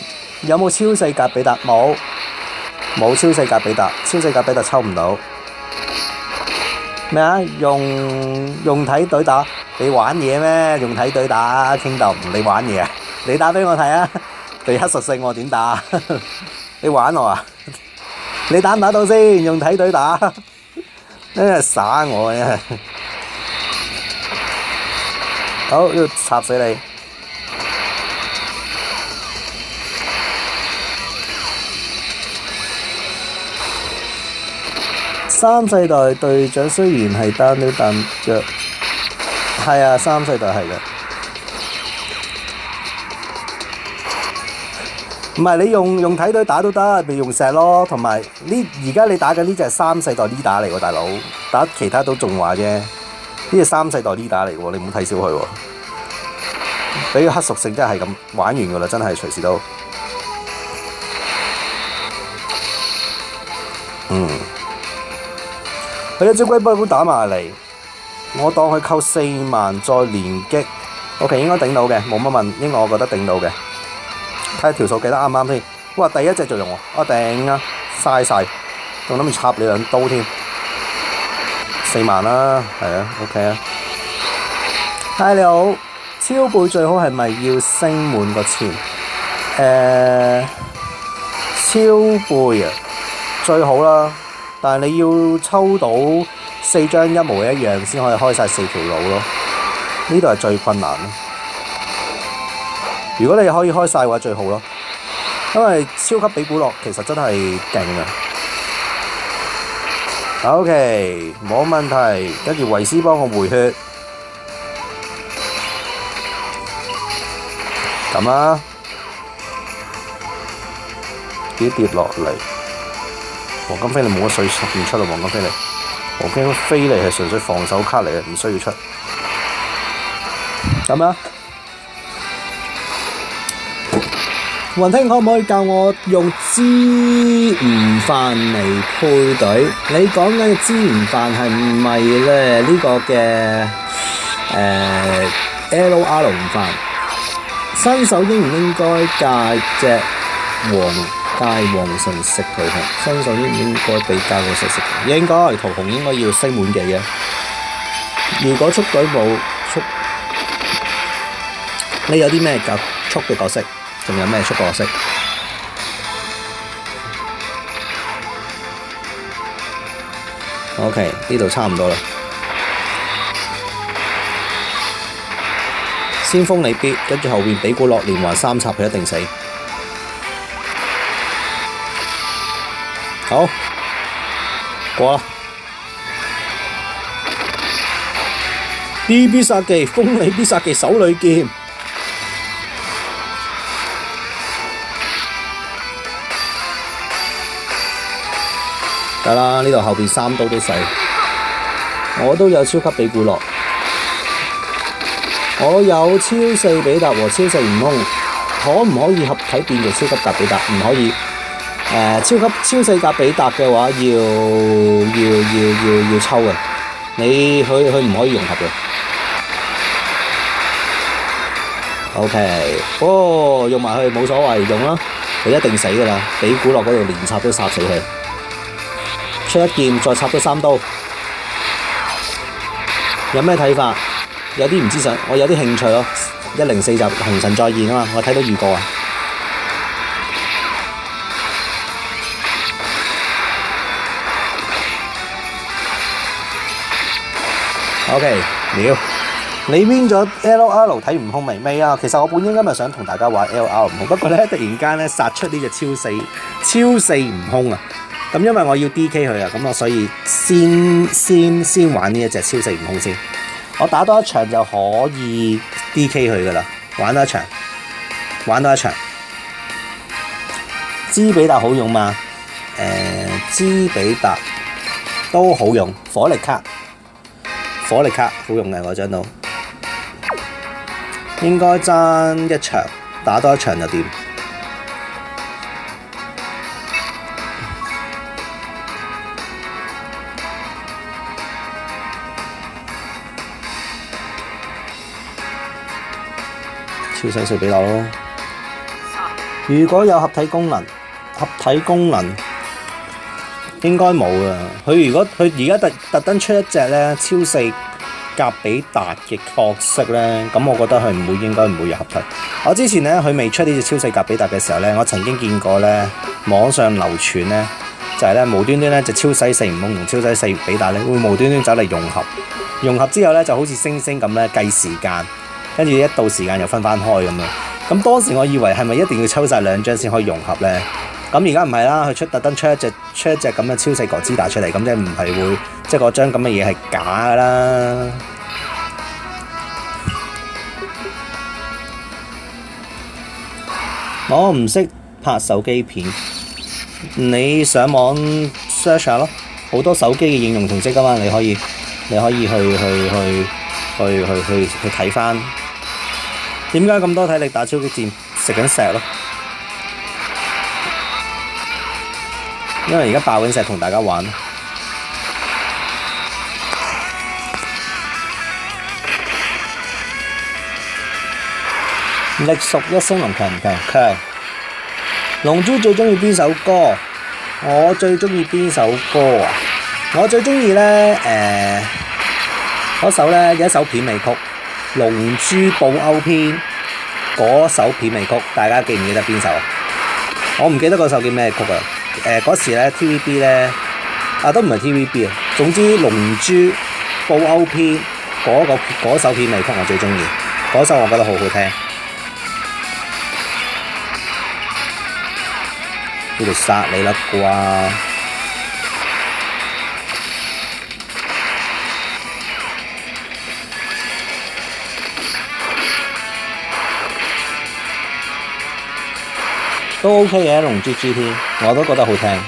S1: 有冇超细格比特？冇，冇超细格比特，超细格比特抽唔到。咩啊？用用体对打？你玩嘢咩？用体对打倾斗？你玩嘢啊？你打俾我睇啊？地一术性我点打？你玩我啊？你打唔打到先？用体对打？真 系耍我真系。好要插死你！三世代隊長雖然係單挑，但著係啊，三世代係嘅。唔係你用用體队打都得，咪用石咯。同埋呢而家你打紧呢只系三世代 D 打嚟喎，大佬，打其他都仲話啫。呢只三世代 D 打嚟喎，你唔好睇小佢喎。俾个黑屬性真係咁玩完噶啦，真係隨時都嗯。佢一龟鬼步打埋嚟，我当佢扣四万再连击，O K 应该顶到嘅，冇乜问，应该我觉得顶到嘅。睇下条数记得啱唔啱先。哇，第一只就用喎，我顶啊，嘥晒，仲谂住插你两刀添。四万啦，系啊，O K 啊。嗨，你好，超背最好系咪要升满个钱？诶，超背啊，最好啦。但系你要抽到四張一模一樣先可以開晒四條路咯，呢度係最困難咯。如果你可以開晒嘅話，最好咯，因為超級比古樂其實真係勁啊。OK，冇問題，跟住维斯幫我回血，咁啊，幾跌落嚟。黄金菲利冇乜水唔出啊！黄金菲利，黄金菲利系纯粹防守卡嚟嘅，唔需要出。咁啊？云听可唔可以教我用支援飯嚟配队？你讲紧嘅支援飯系唔系咧呢个嘅诶 L R 龙飯，新手应唔应该戒只黄？大王神食桃红，身上应该比教我食食红，应该桃红应该要升满技嘅。如果出队冇出，你有啲咩教速嘅角色？仲有咩速角色？O K，呢度差唔多啦。先锋你必，跟住后边比古洛连环三插，佢一定死。好，过啦。D B 杀技，锋利 B 杀技，手里剑。得啦，呢度后面三刀都细。我都有超级比古洛，我有超四比达和超四悟空，可唔可以合体变做超级达比达？唔可以。诶，超级超细格比达嘅话，要要要要要抽嘅，你佢佢唔可以融合嘅。O K，哦，用埋佢冇所谓用啦，佢一定死噶啦，比古落嗰度连插都杀死佢，出一剑再插多三刀。有咩睇法？有啲唔知想，我有啲兴趣咯。一零四集红尘再现啊嘛，我睇到预啊。O K，了，你 Win 咗 L R 睇悟空未？未啊！其实我本应今日想同大家玩 L R 悟空，不过咧 突然间咧杀出呢只超四超四悟空啊！咁因为我要 D K 佢啊，咁我所以先先先玩呢一只超四悟空先，我打多一场就可以 D K 佢噶啦，玩多一场，玩多一场，知比特好用嘛？诶，兹比特都好用，火力卡。火力卡好用嘅我張到，應該爭一場，打多一場就掂。超勢碎比達咯。如果有合體功能，合體功能。應該冇啦。佢如果佢而家特特登出一隻咧超四格比达嘅角色咧，咁我覺得佢唔會應該唔會有合体。我之前咧佢未出呢只超四格比达嘅時候咧，我曾經見過咧網上流傳咧就係咧無端端咧就超四四夢同超细四比达咧會無端端走嚟融合融合之後咧就好似星星咁咧計時間，跟住一到時間又分翻開咁样。咁當時我以為係咪一定要抽晒兩張先可以融合咧？咁而家唔係啦，佢出特登出一隻。出一隻咁嘅超細果支打出嚟，咁即係唔係會即係嗰張咁嘅嘢係假噶啦？我唔識拍手機片，你上網 search 下咯，好多手機嘅應用程式噶嘛，你可以你可以去去去去去去去睇翻。點解咁多體力打超級戰，食緊石咯？因為而家爆紧石同大家玩。力属一森林強唔強？強。龍珠最中意邊首歌？我最中意邊首歌啊？我最中意咧誒嗰首咧一首片尾曲《龍珠布欧篇》嗰首片尾曲，大家記唔記得邊首啊？我唔記得嗰首叫咩曲啊？诶，嗰时咧 TVB 咧，啊都唔系 TVB 啊，总之《龙珠》《布歐篇》嗰个嗰首片尾曲我最中意，嗰首我觉得好好听，度杀你啦啩！都 OK 嘅，龙珠 GT，我都觉得好听。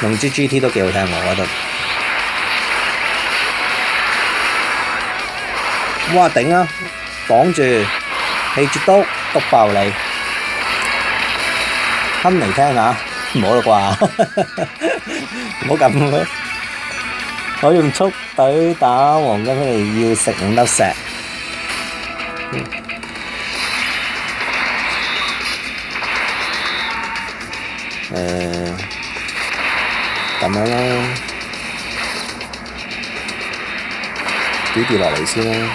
S1: 龙珠 GT 都几好听，我我觉得。哇顶啊，挡住，气绝刀，督爆你，咁嚟听 好啦啩，唔好咁，我用速队打黄金飞，要食五粒石。誒咁樣啦，跌跌落嚟先啦，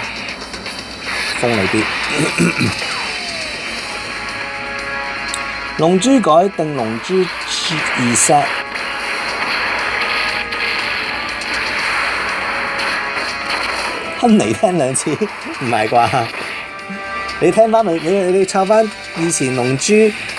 S1: 锋利啲。龍 珠改定龍珠二式，哼你聽兩次唔係啩？你聽翻你你你抄翻以前龍珠。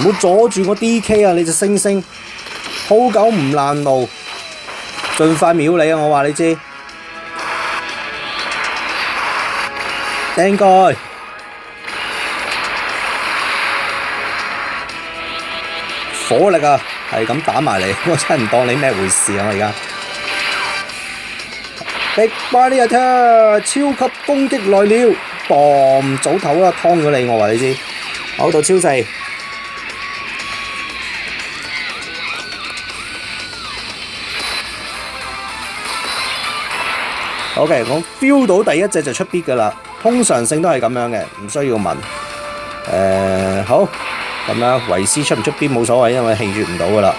S1: 唔好阻住我 D K 啊！你只星星，好久唔烂路，尽快秒你啊！我话你知，顶盖。火力啊，系咁打埋嚟，我真唔当你咩回事啊！我而家 t i g y 超级攻击来了，嘣！早唞啦，劏咗你，我话你知，好到超四。OK，我 feel 到第一只就出 bit 噶啦，通常性都系咁样嘅，唔需要问。诶，好，咁啦，维斯出唔出 bit 冇所谓，因为弃绝唔到噶啦。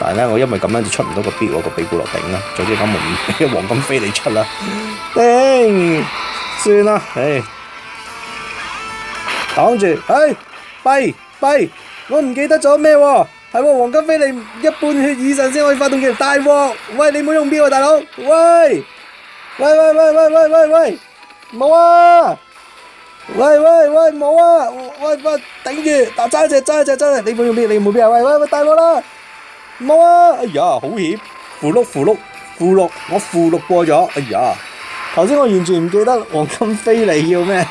S1: 但系咧，我因为咁样就出唔到个 bit 个比古洛顶啦，总之金门黄金飞你出啦。顶，算啦，唉，挡住，哎，闭闭，我唔记得咗咩喎。系喎，黃金飞利一半血以上先可以發動技能大鑊。喂，你唔好用 B 啊，大佬。喂，喂喂喂喂喂喂，冇啊！喂喂喂，冇啊！喂喂，頂住！打揸只隻，只揸隻，隻。你冇用 B，你用冇 B 啊！喂喂喂，大镬啦！冇啊！哎呀，好險！符碌符碌符碌，我符碌過咗。哎呀，頭先我完全唔記得黃金飞利要咩。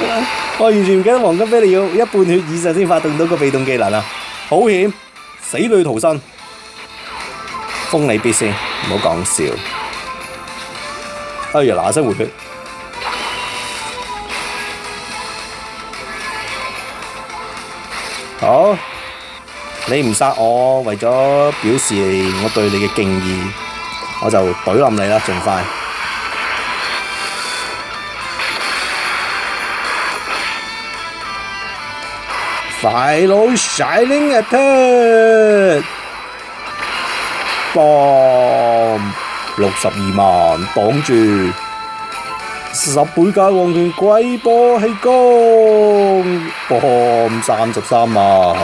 S1: 我完全唔记得黄金飞你要一半血以上先发动到个被动技能啊！好险，死里逃生，封你必先，唔好讲笑。哎呀，嗱声回血，好，你唔杀我，为咗表示我对你嘅敬意，我就怼冧你啦，尽快。大佬，shining attack！b 六十二万，挡住十倍加王权鬼波气功 b 三十三万。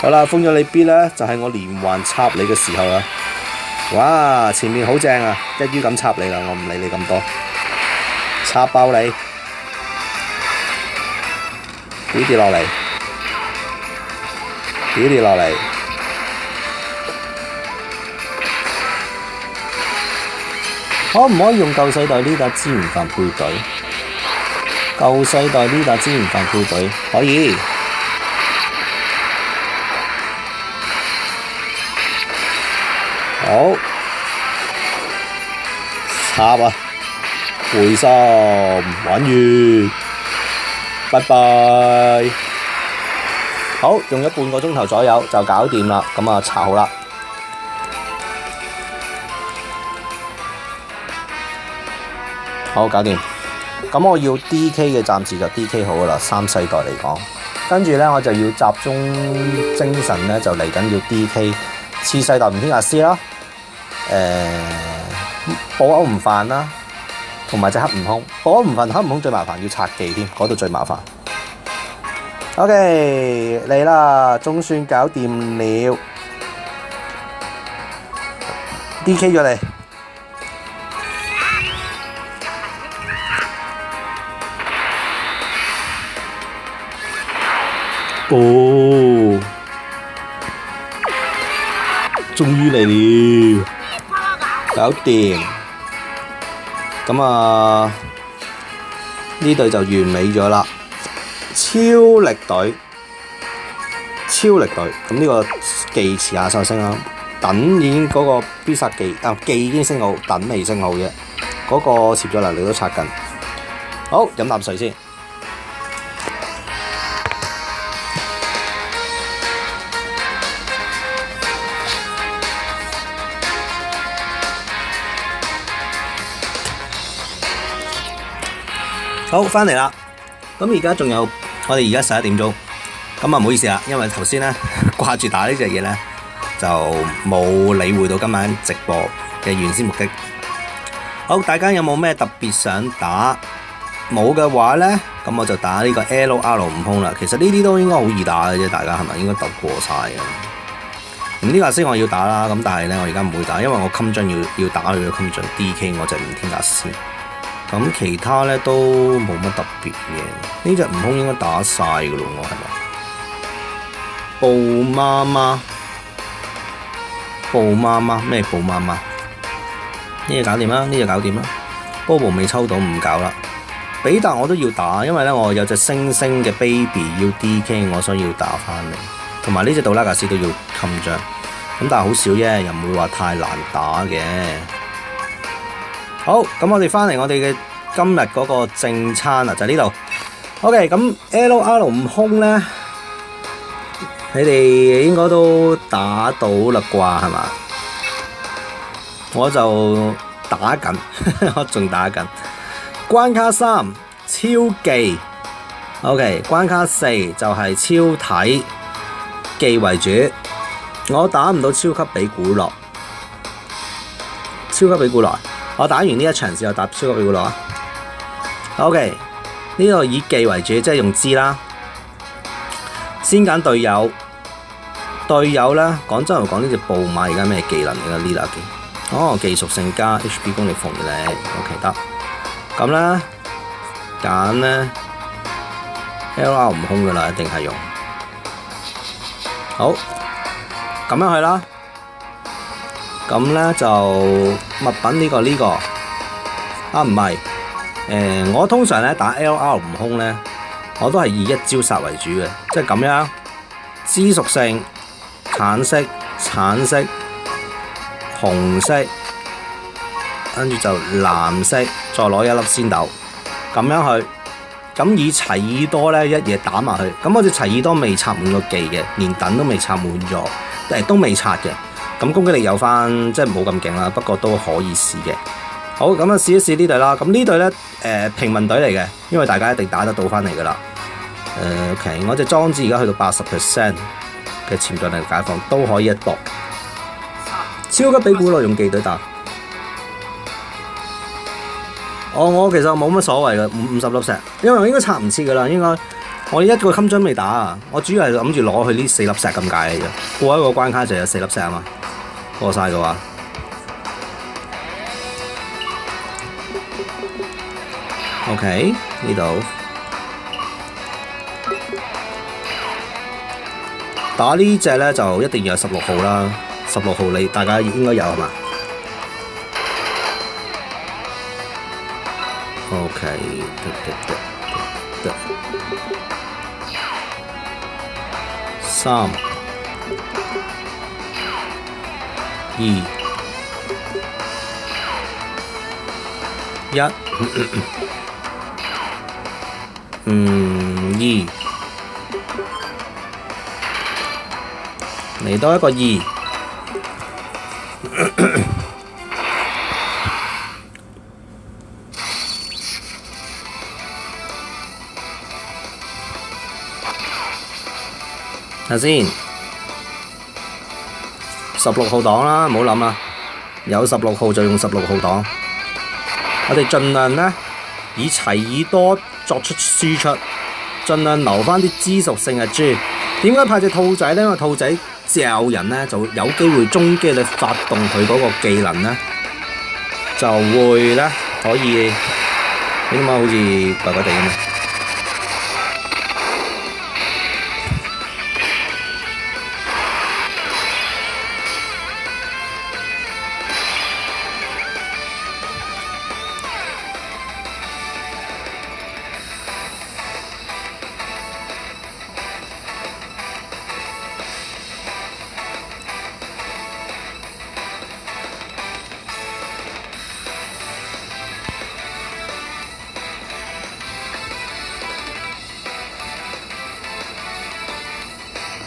S1: 好啦，封咗你 B 咧，就系我连环插你嘅时候啦。哇，前面好正啊，一腰咁插你啦，我唔理你咁多，插爆你！几跌落嚟？几跌落嚟？可唔可以用旧世代呢沓资源饭配队？旧世代呢沓资源饭配队可以。好，插啊！背心玩完。拜拜，好用咗半个钟头左右就搞掂啦，咁啊炒好啦，好搞掂，咁我要 D K 嘅，暂时就 D K 好噶啦，三世代嚟讲，跟住咧我就要集中精神咧就嚟紧要 D K，次世代唔天下师啦，诶，保安唔犯啦。同埋只黑悟空，火唔份黑悟空最麻烦，要拆记添，嗰度最麻烦。OK，嚟啦，总算搞掂了。D K，咗嚟。哦，终于嚟了，搞掂。咁啊，呢隊就完美咗啦！超力隊，超力隊。咁呢個技遲下上升啊，等已經嗰個必殺技啊技已經升好，等未升好啫。嗰個接載能力都拆紧。好，飲啖水先。好，翻嚟啦。咁而家仲有，我哋而家十一点钟。咁啊，唔好意思啊，因为头先咧挂 住打呢只嘢咧，就冇理会到今晚直播嘅原先目的。好，大家有冇咩特别想打？冇嘅话咧，咁我就打呢个 L L 五空啦。其实呢啲都应该好易打嘅啫，大家系咪应该度过晒嘅？咁呢架先我要打啦，咁但系咧我而家唔会打，因为我襟樽要要打佢襟樽 D K，我就唔天打先。咁其他咧都冇乜特別嘅。呢只悟空應該打晒噶咯，我係咪？布媽媽，布媽媽，咩布媽媽？呢只搞掂啦，呢只搞掂啦。Bobo 未抽到唔搞啦。比達我都要打，因為咧我有隻星星嘅 baby 要 DK，我以要打翻嚟。同埋呢只杜拉格斯都要襟張，咁但係好少啫，又唔會話太難打嘅。好，咁我哋翻嚟我哋嘅今日嗰個正餐啊，就係呢度。OK，咁 L.L. 悟空咧，你哋應該都打到啦啩，係嘛？我就打緊，我仲打緊。關卡三超技。o k 關卡四就係超体技為主。我打唔到超級比古樂，超級比古乐。我打完呢一場之後，搭出咗票路啊。O K，呢個以技為主，即係用資啦。先揀隊友，隊友咧，講真話講呢只布馬而家咩技能嚟啊？呢兩件，哦，技屬性加 H P 功力防禦力 O K，得。咁咧，揀咧，L R 唔空噶啦，一定係用。好，咁樣去啦。咁呢就物品呢個呢個啊唔係誒，我通常呢打 L R 悟空呢，我都係以一招殺為主嘅，即係咁樣，黐屬性，橙色、橙色、紅色，跟住就藍色，再攞一粒仙豆，咁樣去，咁以齊爾多呢一嘢打埋去，咁我只齊爾多未插滿個技嘅，連等都未插滿咗，誒都未插嘅。咁攻擊力有翻，即系冇咁勁啦，不過都可以試嘅。好，咁啊試一試呢隊啦。咁呢隊咧，誒平民隊嚟嘅，因為大家一定打得到翻嚟噶啦。誒，OK，我只裝置而家去到八十 percent 嘅潛在力解放都可以一擋。超級比古内用技隊打。哦，我其實冇乜所謂嘅，五五十粒石，因為應該拆唔切噶啦，應該。我一个襟樽未打啊！我主要系谂住攞佢呢四粒石咁解嘅啫。过一个关卡就有四粒石啊嘛。过晒嘅话，OK 呢度打呢只咧就一定要系十六号啦。十六号你大家应该有系嘛？OK。得得得得三，二，一，
S2: 嗯，二，
S1: 你多一个二。先十六号档啦，唔好谂啦，有十六号就用十六号档。我哋尽量呢，以齐尔多作出输出，尽量留翻啲知属性嘅猪。点解派只兔仔呢？因为兔仔嚼人呢，就有机会中机你发动佢嗰个技能呢，就会呢，可以你点解好似怪怪哋。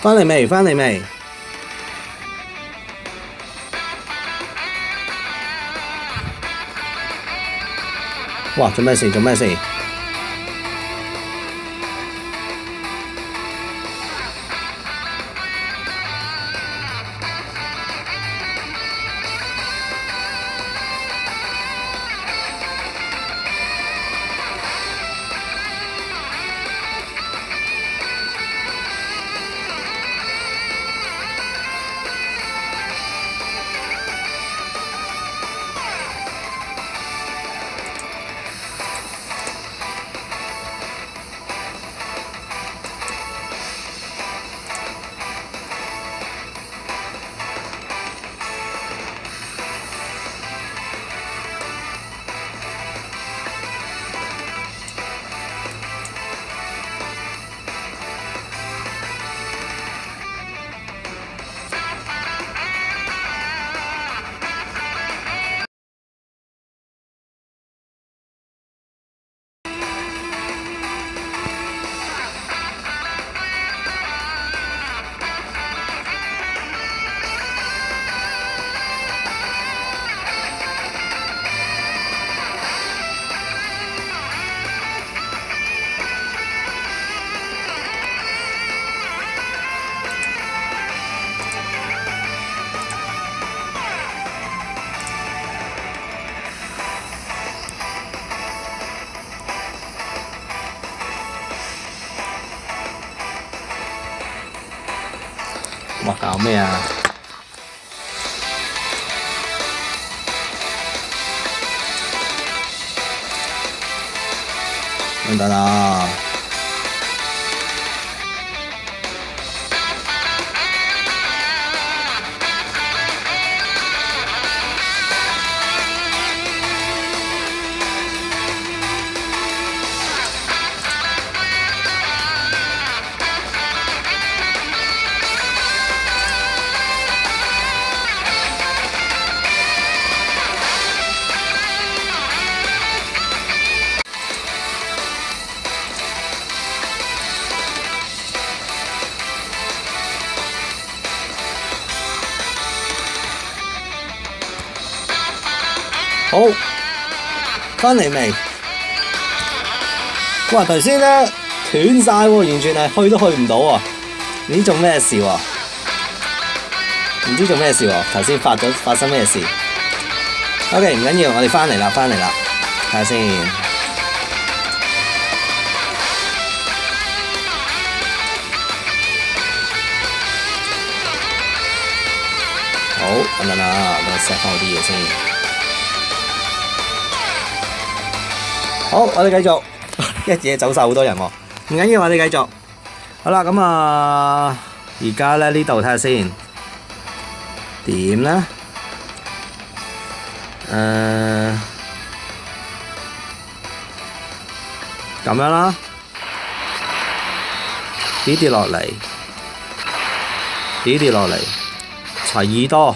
S1: 翻嚟未？翻嚟未？哇！做咩事？做咩事？翻嚟未？哇！头先咧断晒喎，完全系去都去唔到啊！你做咩事喎？唔知做咩事喎？头先发咗发生咩事？O K，唔紧要，我哋翻嚟啦，翻嚟啦，睇下先。好啦啦，再放我啲嘢先。好，我哋继续，一嘢走晒好多人喎，唔紧要，我哋继续。好啦，咁啊，而家咧呢度睇下先，点咧？诶，咁样啦，跌跌落嚟，跌跌落嚟，齐耳朵，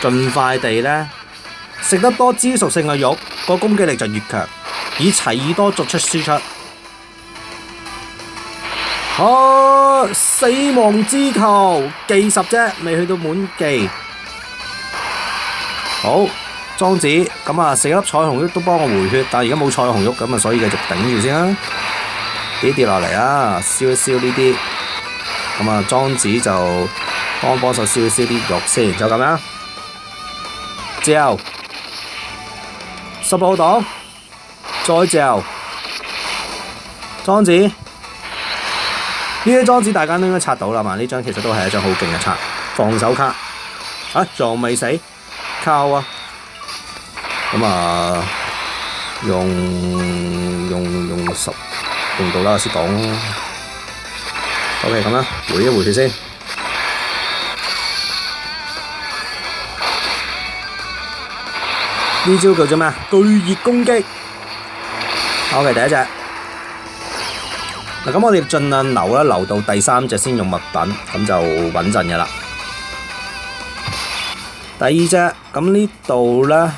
S1: 尽快地咧，食得多脂属性嘅肉。个攻击力就越强，以齐尔多作出输出。啊，死亡之扣技十啫，未去到满技。好，庄子咁啊，四粒彩虹玉都帮我回血，但系而家冇彩虹玉咁啊，所以继续顶住先啦。几跌落嚟啊，烧一烧呢啲。咁啊，庄子就帮帮手烧一烧啲肉先，就咁啦。之后。十号档，再掟庄子，呢啲庄子大家都应该拆到啦嘛。呢张其实都系一张好劲嘅拆防守卡，啊仲未死，靠啊，咁啊用用用十用到啦先讲。o k 咁啦，回一回佢先。呢招叫做咩？巨热攻击。OK，第一只。嗱，咁我哋尽量留啦，留到第三只先用物品，咁就稳阵嘅啦。第二只，咁呢度咧，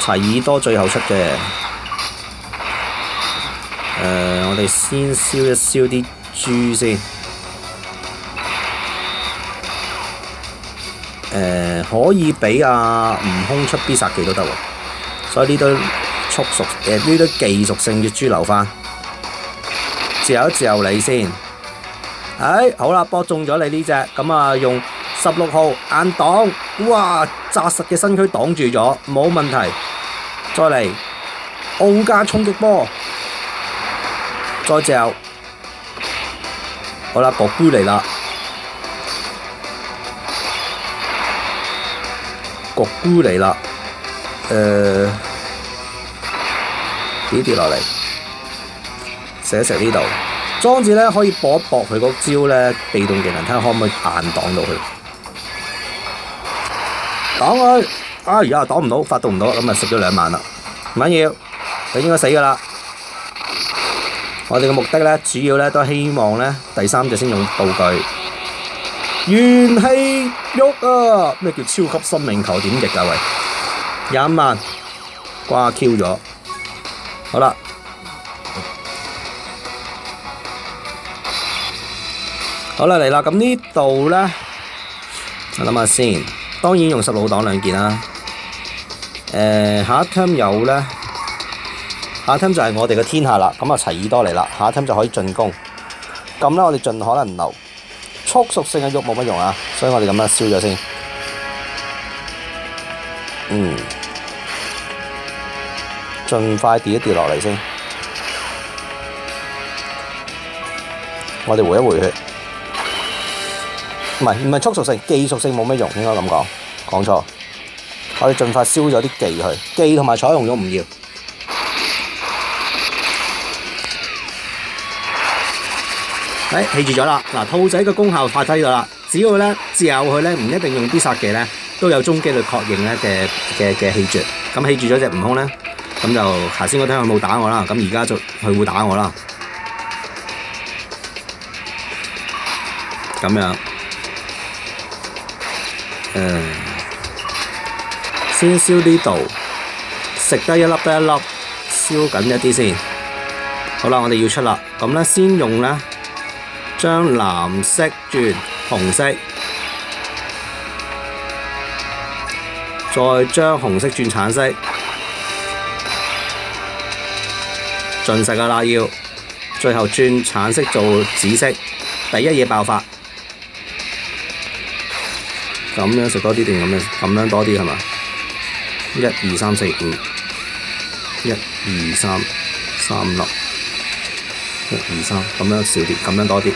S1: 柴尔多最后出嘅。诶，我哋先烧一烧啲猪先。可以俾阿悟空出必杀技都得喎，所以呢堆速属呢堆技属性嘅豬留翻，自由自由你先。哎，好啦，波中咗你呢只，咁啊用十六号硬挡，哇扎实嘅身躯挡住咗，冇问题。再嚟奥加冲击波，再嚼。好啦，国龟嚟啦。焗菇嚟啦，诶，几跌落嚟，食一食呢度，装住咧可以搏一搏佢嗰招咧被动技能，睇下可唔可以硬挡到佢，挡佢，啊而家又挡唔到，发动唔到，咁啊食咗两晚啦，唔紧要，佢应该死噶啦，我哋嘅目的咧，主要咧都希望咧第三只先用道具。元气郁啊！咩叫超级生命球点击啊？位？廿万挂 Q 咗，好啦，好啦嚟啦！咁呢度咧，我谂下先。当然用十老档两件啦。诶，下一 team 有咧，下一 team 就系我哋嘅天下啦。咁啊，齐尔多嚟啦，下一 team 就可以进攻。咁呢，我哋尽可能留。速属性嘅肉冇乜用啊，所以我哋咁样烧咗先。嗯，尽快跌一跌落嚟先。我哋回一回血。唔系唔系速属性，技属性冇咩用，应该咁讲。讲错，我哋尽快烧咗啲技去。技同埋彩虹肉唔要。诶，气住咗啦！嗱，兔仔嘅功效发挥咗啦。只要咧，召佢咧，唔一定用啲杀技咧，都有中机去确认咧嘅嘅嘅气绝。咁气住咗只悟空咧，咁就头先我睇佢冇打我啦。咁而家就佢会打我啦。咁样，诶，先烧呢度，食得一粒得一粒，烧紧一啲先。好啦，我哋要出啦。咁咧，先用咧。將藍色轉紅色，再將紅色轉橙色，盡食个拉要，最後轉橙色做紫色，第一嘢爆發，咁樣食多啲定咁样咁樣多啲係嘛？一二三四五，一二三三六一二三，咁樣少啲，咁樣多啲。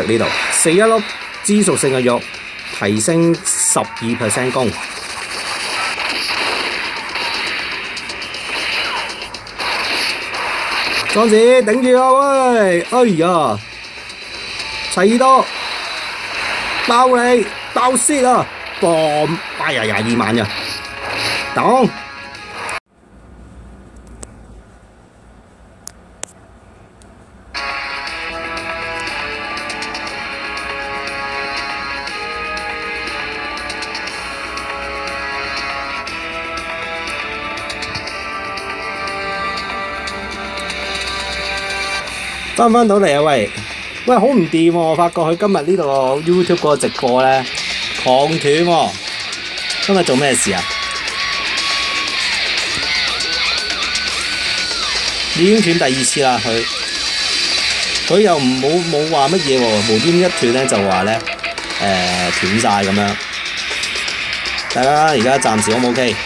S1: 食呢度，食一粒脂属性嘅肉，提升十二 percent 功。庄子顶住啊喂，哎呀，死多，爆你爆血啊，嘣，哎呀呀，二万呀，等。翻翻到嚟啊！喂喂，好唔掂喎！發覺佢今日呢度 YouTube 嗰個直播咧，狂斷喎。今日做咩事啊？已經斷第二次啦，佢佢又唔冇冇話乜嘢喎？無端一斷咧就話咧，诶斷晒咁樣。大家而家暫時唔 OK。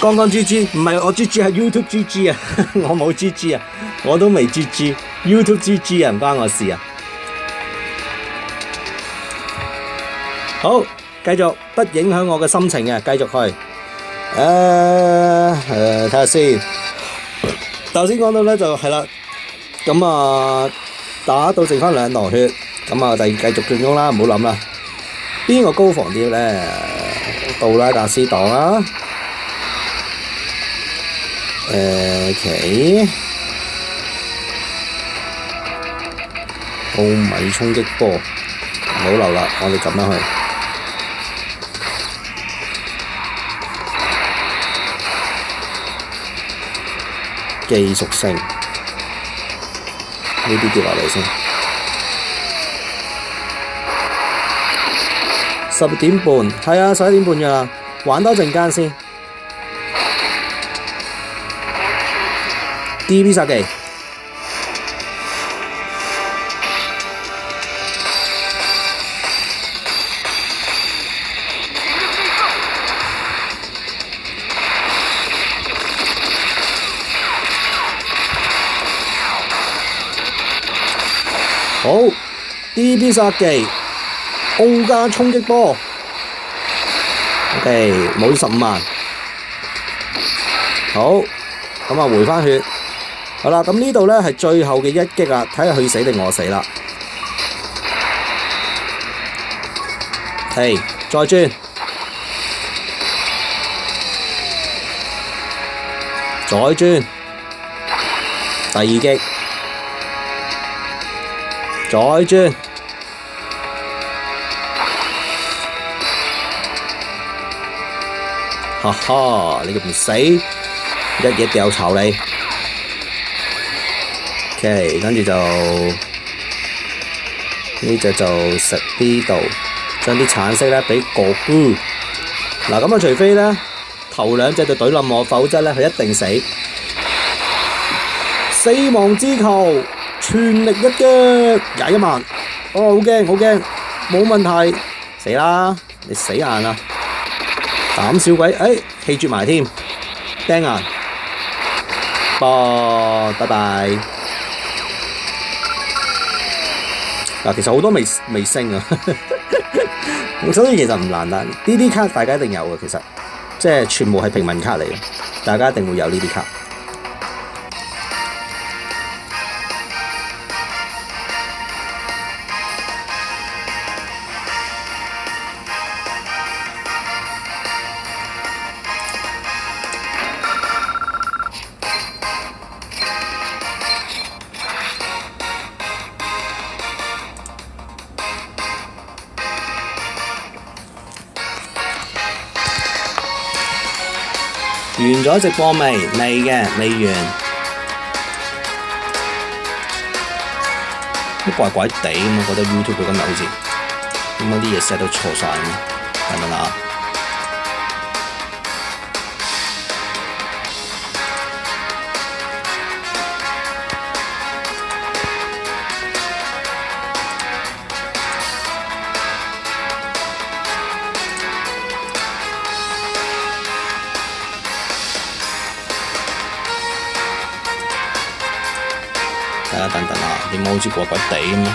S1: 刚刚 G G 唔系我 G G 系 YouTube G G 啊，我冇 G G 啊，我都未 G G，YouTube G G 啊唔关我事啊。好，继续不影响我嘅心情嘅，继续去。诶诶，睇下先。头先讲到咧就系啦，咁啊打到剩翻两档血，咁啊第继续进攻啦，唔好谂啦。边个高防啲咧？杜拉达斯档啦。诶，其奥米冲击波好留啦，我哋咁样去寄属性，呢啲跌落嚟先。十点半，系啊，十一点半噶啦，玩多阵间先。D B 杀技，好 D B 杀技，空加冲击波，OK，冇十五万，好，咁啊回返血。好啦，咁呢度呢系最后嘅一击啦，睇下佢死定我死啦。系，再转，再转，第二击，再转，哈哈，你唔死，一嘢掉巢你。O K，跟住就呢只就食呢度，将啲橙色咧俾哥。嗱，咁啊，除非咧头两只就怼冧我，否则咧佢一定死。死亡之球，全力一击，廿一万。哦，好惊，好惊，冇问题，死啦！你死硬啊！胆小鬼，诶，气住埋添，钉硬，啵，拜拜。啊，其實好多未未升啊，所以其實唔難啦。呢啲卡大家一定有嘅，其實即係全部係平民卡嚟嘅，大家一定會有呢啲卡。直播未？未嘅，未完。都怪怪地咁，覺得 YouTube 咁好似咁啊啲嘢 set 都錯曬咁樣啦。你解好似怪鬼地咁咧？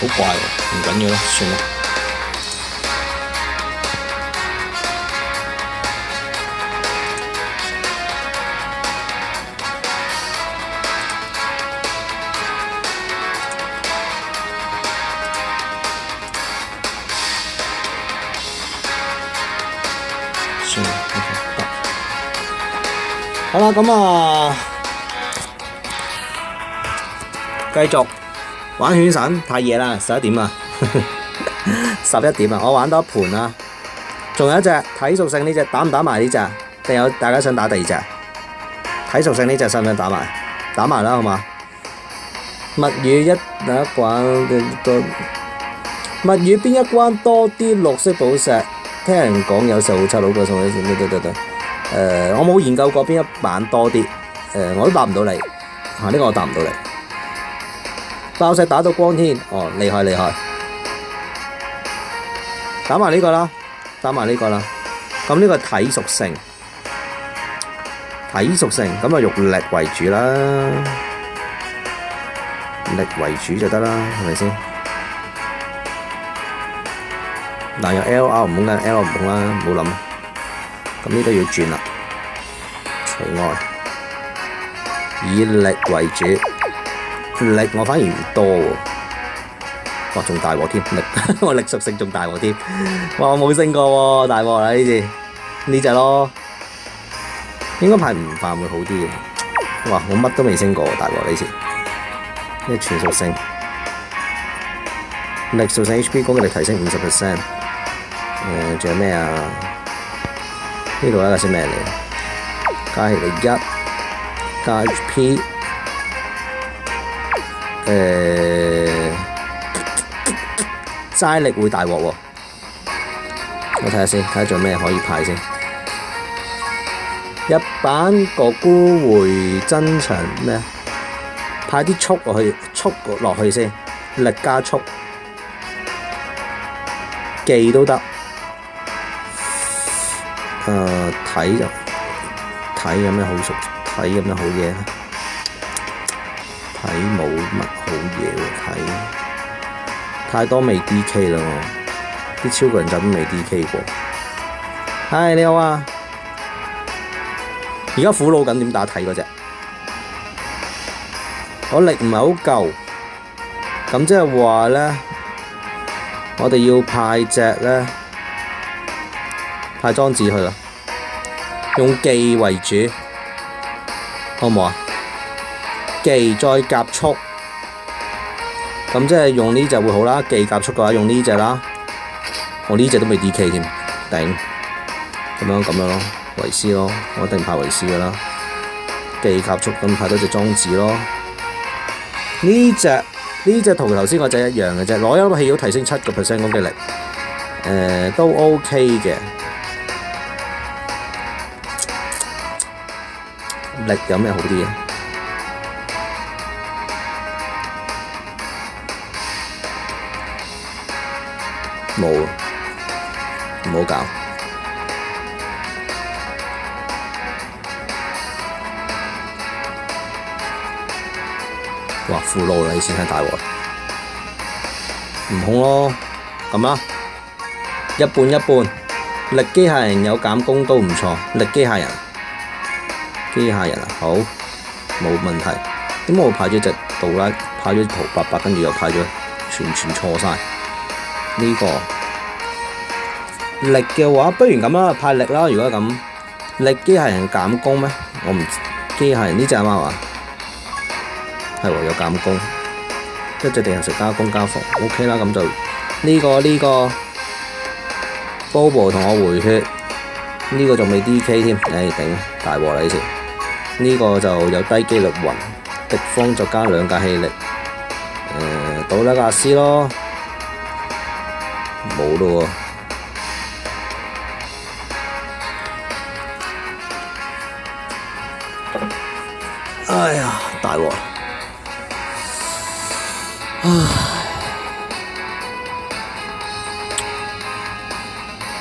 S1: 好怪喎，唔緊要啦，算啦。咁啊，继续玩犬神，太夜啦，十一点啊，十一点啊，我玩多一盘啦，仲有一只体属性呢只打唔打埋呢只？定有大家想打第二只？体属性呢只想唔想打埋？打埋啦，好嘛？物语一哪关多？物语边一关多啲绿色宝石？听人讲有时候会出老怪，所以誒，我冇研究過邊一版多啲，誒，我都答唔到你，嚇呢個我答唔到你，爆石打到光天，哦，厲害厲害，打埋呢個啦，打埋呢個啦，咁呢個體屬性，體屬性，咁啊用力為主啦，力為主就得啦，係咪先？嗱，有 L R 唔好嘅，L 唔好啦，冇諗。咁呢都要轉啦，除外，以力為主，力我反而唔多喎，哇仲大鑊添，力 我力屬性仲大鑊添，哇我冇升過喎大鑊啦呢次，呢只咯，應該派唔化會好啲嘅，哇我乜都未升過大鑊呢次，呢全屬性，力屬性 HP 攻击力提升五十 percent，誒仲有咩啊？呢度我睇下先咩嚟，加起嚟一加 P，誒齋力會大鍋喎，我睇下先，睇下做咩可以派先。日版個孤回真長咩派啲速落去，速落去先，力加速技都得。誒睇就睇有咩好熟，睇有咩好嘢咧？睇冇乜好嘢喎，睇太多未 D K 啦，啲超巨人就都未 D K 過。唉你好啊，而家苦惱緊點打睇嗰只，我力唔係好夠，咁即係話咧，我哋要派只咧。派裝置去啦，用技為主，好唔好啊？技再夾速，咁即係用呢只會好啦。技夾速嘅話，用呢只啦。我呢只都未 D.K. 添，頂。咁樣咁樣咯，維斯咯，我一定派維斯噶啦。技夾速咁派多隻裝置咯。呢只呢只同頭先嗰只一樣嘅啫，攞一個氣要提升七個 percent 攻擊力，誒都 OK 嘅。力有咩好啲嘅？冇，唔好搞。哇！附路你先系大鑊，悟空咯，咁啦，一半一半。力機械人有減攻都唔錯，力機械人。機械人啊，好冇問題。解我派咗只杜拉，派咗桃八白，跟住又派咗全全錯晒。呢個力嘅話，不如咁啦，派力啦。如果咁力機械人減攻咩？我唔機械人呢只阿嘛，係喎，有減攻，一隻地行食加攻加防。O K 啦，咁就呢個呢個 Bobo 同我回血，呢個仲未 D K 添。誒頂大禍啦！呢次。呢個就有低機率暈敵方，就加兩架氣力，誒，倒立架斯咯，冇咯
S2: 喎，哎呀，大鑊，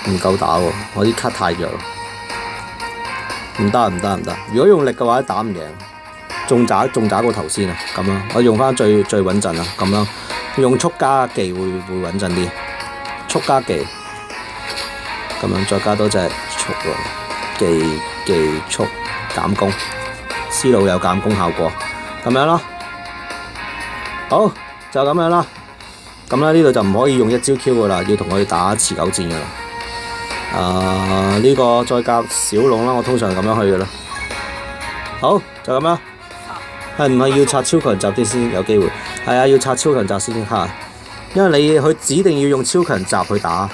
S1: 唔夠打喎，我啲卡太弱。唔得唔得唔得！如果用力嘅话打唔赢，仲渣仲渣过头先啊！咁样我用翻最最稳阵啊！咁样用速加技会会稳阵啲，速加技咁样再加多只速技技速减攻，思路有减攻效果，咁样咯。好就咁样啦，咁咧呢度就唔可以用一招 Q 噶啦，要同佢打持久战噶啦。啊！呢个再夹小龙啦，我通常咁样去嘅啦。好，就咁啦。系唔系要拆超强集先有机会？系啊，要拆超强集先吓，因为你佢指定要用超强集去打。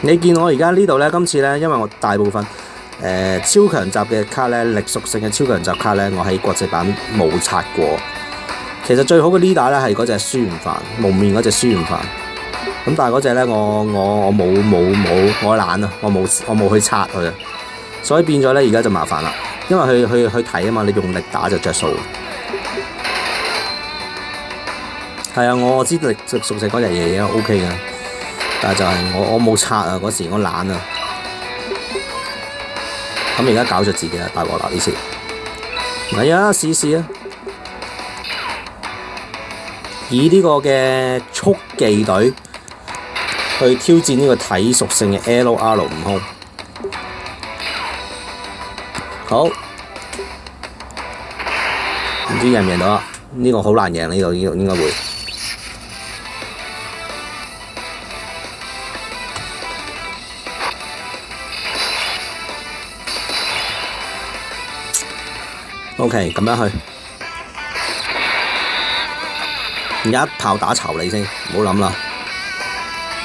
S1: 你见我而家呢度咧，今次咧，因为我大部分诶超强集嘅卡咧，力属性嘅超强集卡咧，我喺国际版冇拆过。其实最好嘅 leader 咧系嗰只苏元飯，蒙面嗰只苏元飯。咁但系嗰只咧，我我我冇冇冇，我懒啊，我冇我冇去拆佢，啊，所以变咗咧，而家就麻烦啦。因为去去去睇啊嘛，你用力打就着数。系啊，我知道熟熟嗰只嘢啊 O K 噶，但系就系我我冇拆啊，嗰时我懒啊。咁而家搞咗自己啊，大镬啦，呢次，系啊，试试啊。以呢个嘅速记队。去挑戰呢個體屬性嘅 L R 悟空，好唔知贏唔贏到？啊？呢個好難贏呢個呢個應該會。O K，咁樣去，而家炮打巢你先，唔好諗啦。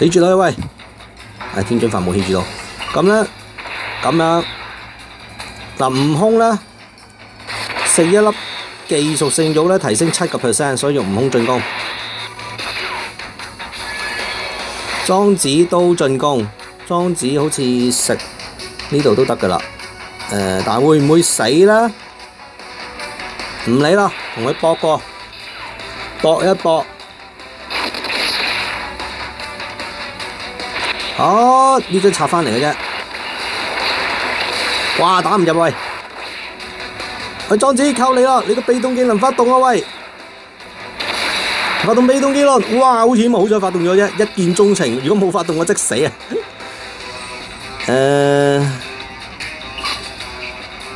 S1: 起住到喂，系天津饭冇起住到，咁咧咁样嗱，悟空咧食一粒技术性肉咧提升七个 percent，所以用悟空进攻。庄子都进攻，庄子好似食呢度都得噶啦，但会唔会死咧？唔理啦，同佢搏过，搏一搏。哦，呢张插翻嚟嘅啫。哇，打唔入喂！阿庄子，靠你咯，你个被动技能发动啊喂！发动被动技能，哇，好险啊，好彩发动咗啫。一见钟情，如果冇发动我即死啊。诶，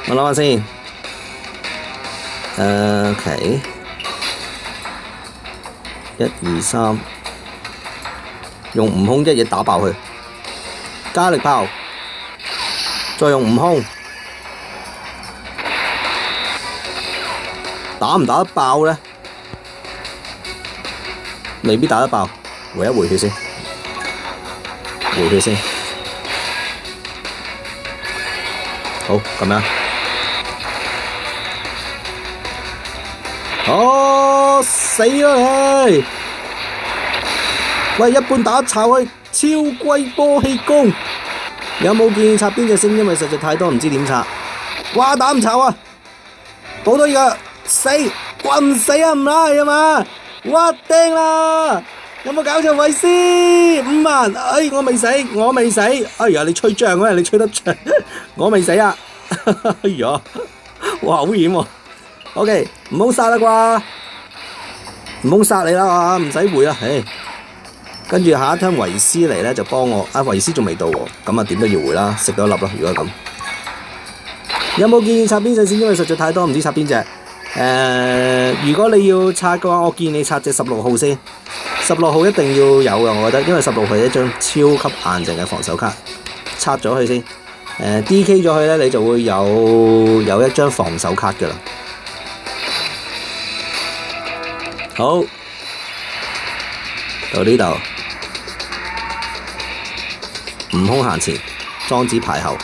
S1: 我谂下先。诶，OK，一二三，用悟空一嘢打爆佢。加力炮，再用悟空，打唔打得爆呢？未必打得爆，回一回血先，回血先，好咁样。哦，死咗佢！喂，一般打巢去超龟波气功，有冇建议插边只星？因为实在太多，唔知点哇，打唔巢啊，好多嘢死，滚死啊唔拉系嘛，哇，惊啦，有冇搞错位先？五万，哎我未死，我未死，哎呀你吹仗啊，你吹得长，我未死啊，哎呀，哇好险喎，OK 唔好杀啦啩，唔好杀你啦唔使回啦，唉。跟住下一听维斯嚟咧，就帮我啊，维斯仲未到喎，咁啊点都要回啦，食咗粒啦，如果咁有冇建议插边只先？因为实在太多，唔知插边只诶。如果你要拆嘅话，我建议你拆只十六号先，十六号一定要有嘅，我觉得，因为十六係一张超级硬淨嘅防守卡，拆咗佢先 d K 咗佢咧，你就会有有一张防守卡噶啦。好，到呢度。悟空行前，庄子排后，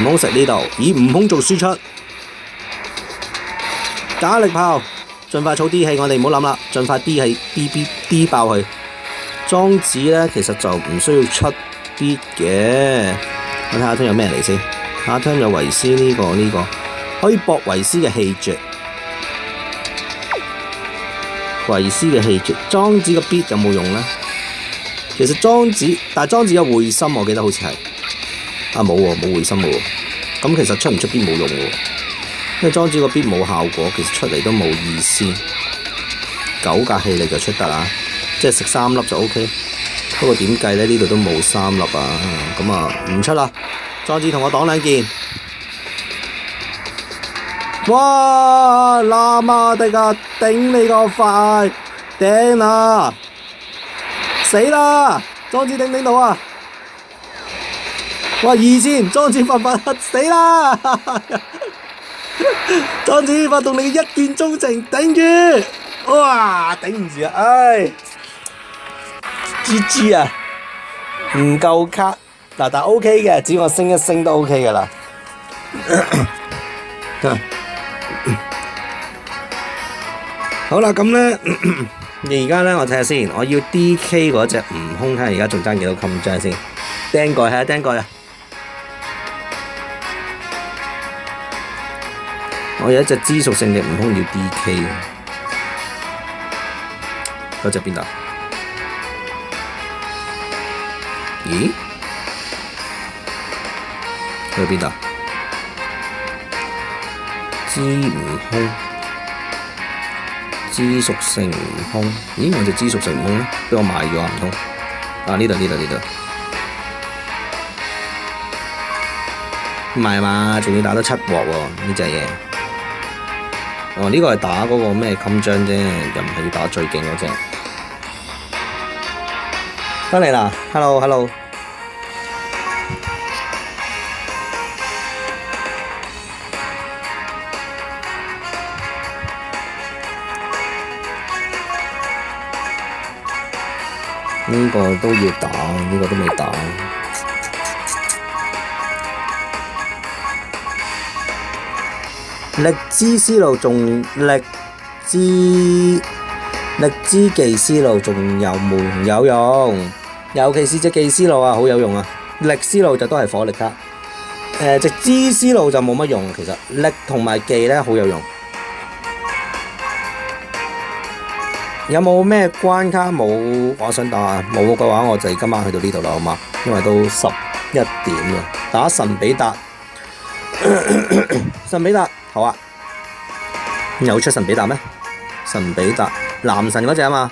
S1: 悟空食呢度，以悟空做输出，假力炮，尽快储啲气，我哋唔好谂啦，尽快啲气，哔 B D 爆佢。庄子咧其实就唔需要出哔嘅，我睇下听有咩嚟先，睇下听有维斯呢个呢个，可以博维斯嘅气绝，维斯嘅气绝，庄子嘅哔有冇用咧？其实庄子，但系庄子有回心，我记得好似系，啊冇喎，冇回心喎。咁其实出唔出必冇用喎，因为庄子个必冇效果，其实出嚟都冇意思。九架气力就出得啦，即系食三粒就 OK。不过点计咧？呢度都冇三粒啊，咁啊唔出啦。庄子同我挡两件。哇！嘛的啊，顶你个肺，顶啊！死啦！庄子顶唔到啊！哇二线，庄子发发死啦！庄 子发动你一见钟情，顶住哇顶唔住啊！唉 g G 啊，唔够卡嗱，但 O K 嘅，只要我升一升都 O K 噶啦。好啦，咁咧。而而家咧，我睇下先，我要 D K 嗰只悟空睇下，而家仲爭幾多金張先？钉盖睇下钉盖啊！我有一隻知属性嘅悟空要 D K，嗰只邊度？咦？去邊度？知悟空。知足成空，咦？我只知足成空呢？俾我賣咗唔通？啊呢度呢度呢度？唔係嘛？仲要打得七鑊喎呢只嘢。哦，呢個係打嗰個咩襟章啫，又唔係要打最勁嗰只。翻嚟啦，hello hello。呢个都要打，呢个都未打。力之思路仲力之力之技思路仲有冇有用，尤其是只技思路啊，好有用啊！力思路就都系火力卡，诶，只之思路就冇乜用。其实力同埋技咧好有用。有冇咩关卡冇我想打啊？冇嘅话，我就今晚去到呢度啦，好吗？因为都十一点啦。打神比达，神比达，好啊！有出神比达咩？神比达，男神嗰只啊嘛，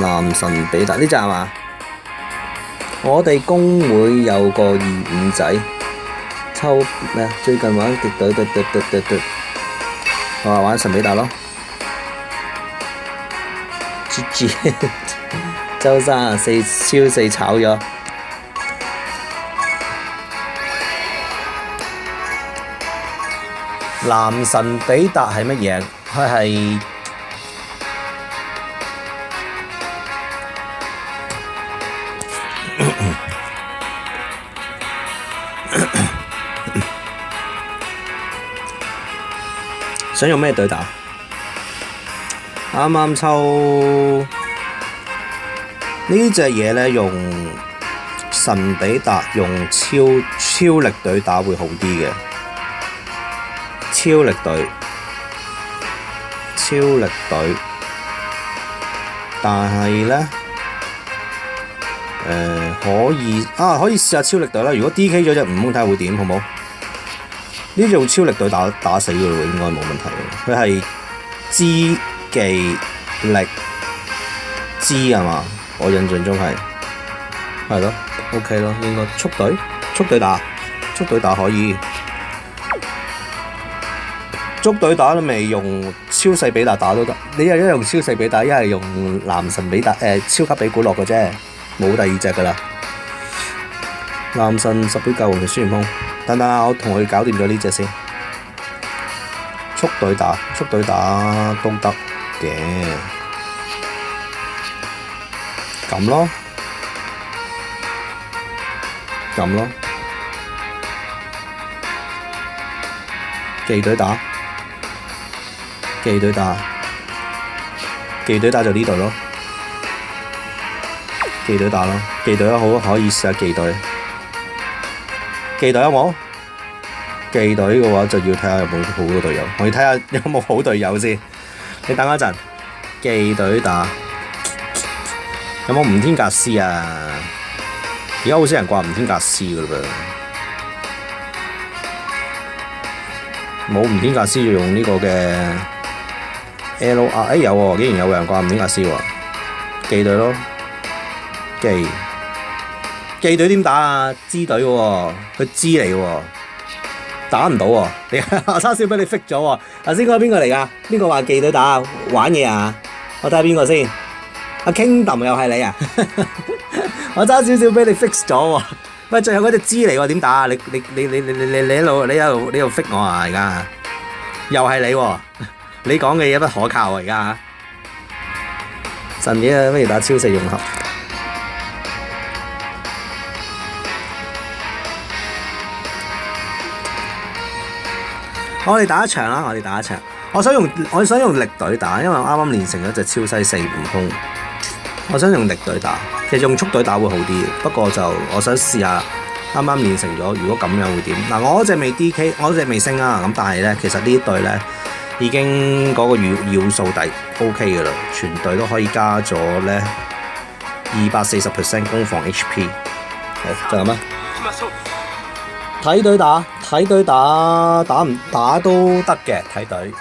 S1: 男神比达呢只系嘛？我哋工会有个二五仔抽咩？最近玩极队，极极极极极，我玩神比达咯。周生啊，四超四炒咗。男神比达系乜嘢？佢系 想用咩对打？啱啱抽呢只嘢咧，用神比達用超超力隊打會好啲嘅，超力隊，超力隊，但係咧，誒可以啊，可以試下超力隊啦。如果 D.K. 咗只空，睇下會點，好冇？呢用超力隊打打死佢，喎，應該冇問題佢係支。技力支啊嘛？我印象中系系咯，OK 咯，应该速队速队打速队打可以，速队打都未用超细比打打都得。你又一用超细比打，一系用男神比打诶，超级比古洛嘅啫，冇第二只噶啦。男神十倍救黄泉孙悟空。等等我同佢搞掂咗呢只先。速队打速队打都得。嘅，咁咯，咁咯，技队打，技队打，技队打就呢队咯，技队打咯，技队咧好可以试下技队，技队有冇？技队嘅话就要睇下有冇好嘅队友，我要睇下有冇好队友先。你等我一阵，记队打有冇吴天格斯啊？而家好少人挂吴天格斯噶啦噃，冇吴天格斯就用呢个嘅 L R，哎有喎，竟然有人挂吴天格斯喎，记队咯，记记队点打啊？支队喎，佢支嚟喎。打唔到喎，你我差少俾你 fix 咗喎。頭先嗰個邊個嚟噶？邊個話技隊打玩嘢啊？我睇下邊個先。阿 Kingdom 又係你啊？我差少少俾你 fix 咗喎。喂，最後嗰隻支嚟喎，點打啊？你你你你你你你喺度你又你又 fix 我啊！而家又係你喎，你講嘅嘢不可靠啊！而家神嘢啊，不如打超四融合。我哋打一場啦，我哋打一場。我想用我想用力隊打，因為我啱啱練成咗只超西四悟空。我想用力隊打，其實用速隊打會好啲不過就我想試下啱啱練成咗，如果咁樣會點？嗱，我嗰只未 D K，我嗰只未升啊。咁但係咧，其實呢隊咧已經嗰個要要素底 O K 噶啦，全隊都可以加咗咧二百四十 percent 攻防 HP。好，就咁啦。睇队打，睇队打，打唔打都得嘅。睇队。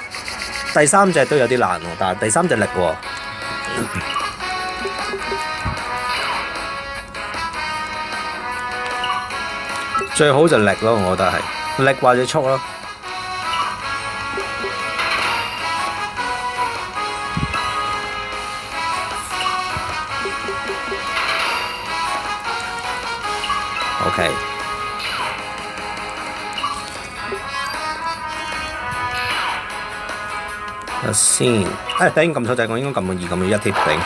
S1: 第三隻都有啲難喎，但係第三隻力喎。最好就力咯，我覺得係力或者速咯。先，哎，頂撳手仔，我應該撳唔易，撳到一貼頂。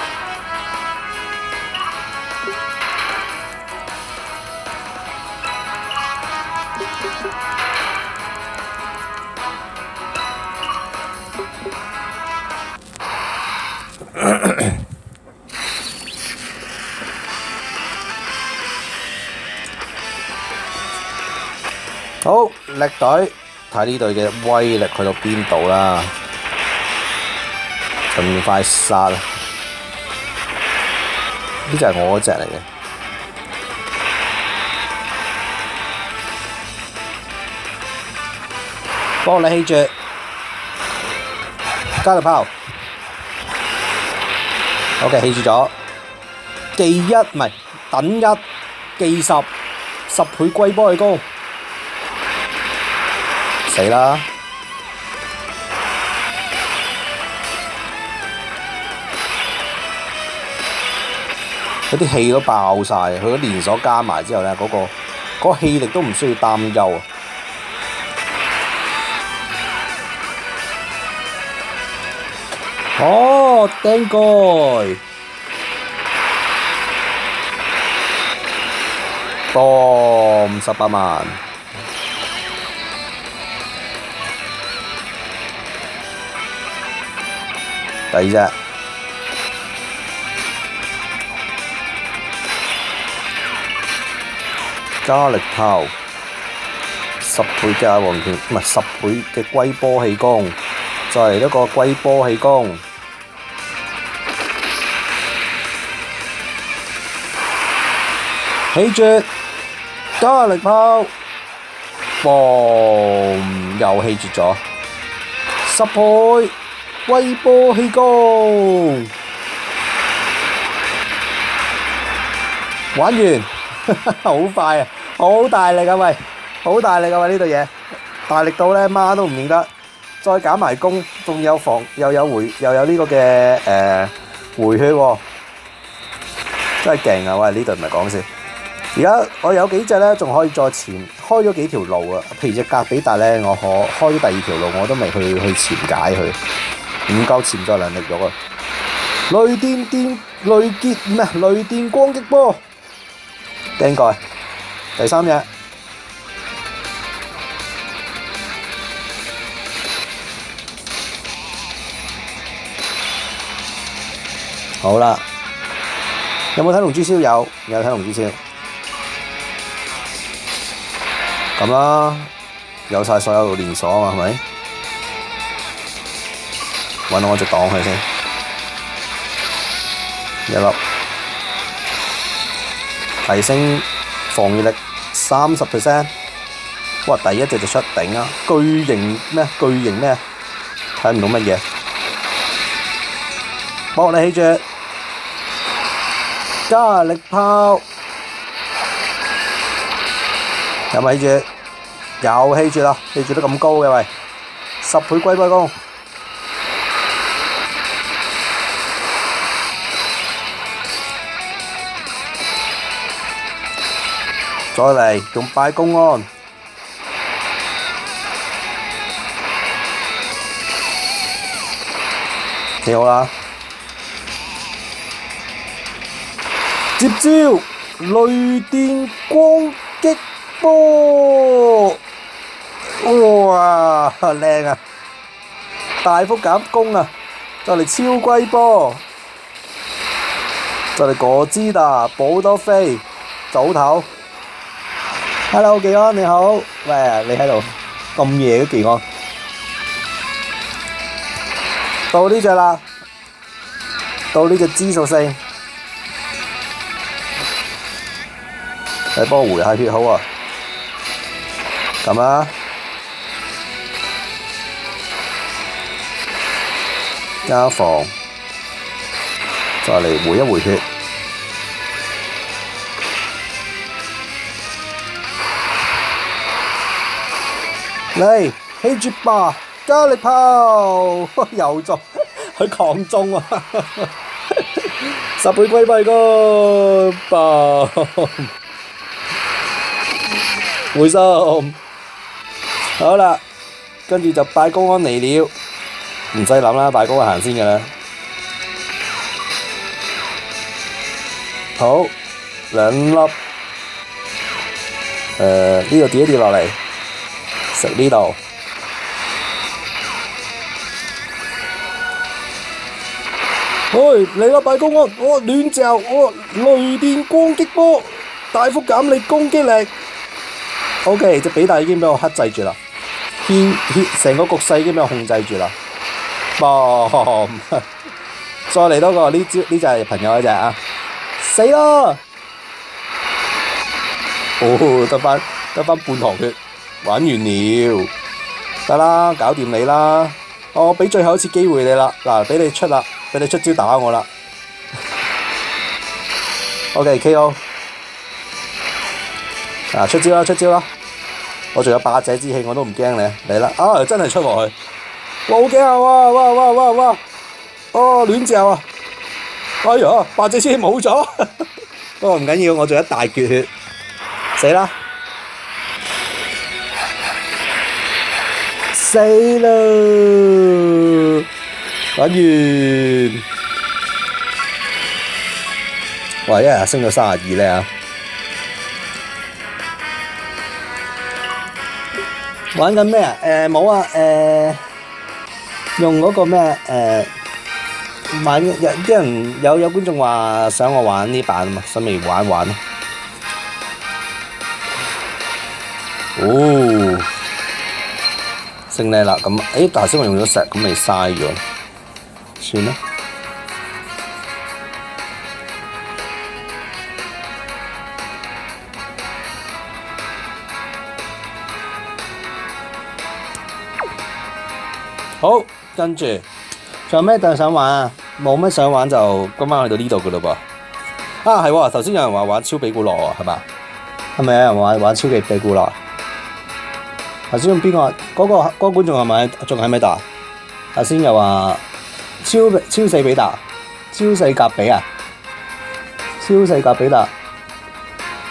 S1: 好，力隊，睇呢隊嘅威力去到邊度啦？咁快殺！呢就係我嗰只嚟嘅，幫你起住，加條炮。O K，起住咗，記一唔係等一記十十倍龜波嘅高。死啦！佢啲氣都爆晒。佢嗰連鎖加埋之後咧，嗰個嗰氣力都唔需要擔憂啊！哦，t h a n k 十八萬，嚟先。加力炮，十倍嘅黄拳，唔系十倍嘅龟波气功，就系一个龟波气功，起绝，加力炮，嘣，又起绝咗，十倍龟波气功，玩完。好快啊，好大力啊喂，好大力啊喂呢度嘢，大力到咧妈都唔认得，再减埋攻，仲有防，又有回，又有呢个嘅诶回血，真系劲啊！喂呢度唔系讲先，而家我有几只咧仲可以再潜，开咗几条路啊，譬如只格比达咧，我可开咗第二条路，我都未去去潜解佢，唔够潜在能力咗啊！雷电电雷杰唔系雷电光击波。應該，第三日好啦。有冇睇《龍珠燒有，有睇《龍珠燒》？咁啦，有晒所有連鎖啊嘛，係咪？搵我只黨佢先，一粒。提升防御力三十 percent，哇！第一只就出顶啊！巨型咩？巨型咩？睇唔到乜嘢。搏你起住，加力有冇咪住，又起住啦！起住得咁高嘅喂，十倍龟龟功。再嚟仲拜公安。幾好啦！接招，雷電光擊波，哇，靚啊！大幅減攻啊！再嚟超龜波，再嚟果枝達，補多飛，早唞。hello，幾安你好，喂，你喺度？咁夜都幾安，到呢只啦，到呢只支數四，你幫我回下血好啊？咁啊，加防，再嚟回一回血。嚟氣絕吧，加力炮又中，佢狂中啊！十倍規幣個爆，回收好啦，跟住就拜公安嚟了，唔使諗啦，拜公安行先噶啦。好，兩粒，誒、呃、呢、這個跌一跌落嚟。食呢度。喂，嚟啦，大公安！我亂罩，我雷電攻擊波，大幅減你攻擊力。O.K. 只比大已經俾我克制住啦，牽牽成個局勢已經俾我控制住啦。哦，再嚟多個呢招呢只係朋友嗰只啊，死啦！哦，得翻得翻半行血。玩完了，得啦，搞掂你啦！我俾最后一次机会你啦，嗱，俾你出啦，俾你出招打我啦。O K K O，嗱，出招啦，出招啦！我仲有霸者之气，我都唔惊你。嚟啦，啊，真系出落去，冇惊啊！哇哇哇哇哇！哦，乱嚼啊！哎呀，霸者之气冇咗，不过唔紧要，我仲有一大撅血，死啦！死咯！阿俊，哇呀，升到十二咧啊！玩紧咩啊？诶，冇啊，诶，用嗰个咩诶，玩有啲人有有观众话想我玩呢版啊嘛，所以玩玩咯。
S2: 哦。
S1: 正靚啦，咁，诶，但係先我用咗石，咁咪嘥咗，算啦。好，跟住仲有咩特想玩啊？冇乜想玩就今晚去到呢度嘅嘞噃。啊，係，頭先有人話玩超比古羅喎，係嘛？係咪有人玩玩超級比古羅？頭先邊個？嗰個嗰個觀眾係咪仲喺咪度？頭先又話超超四比達、超四甲比啊、超四甲比達。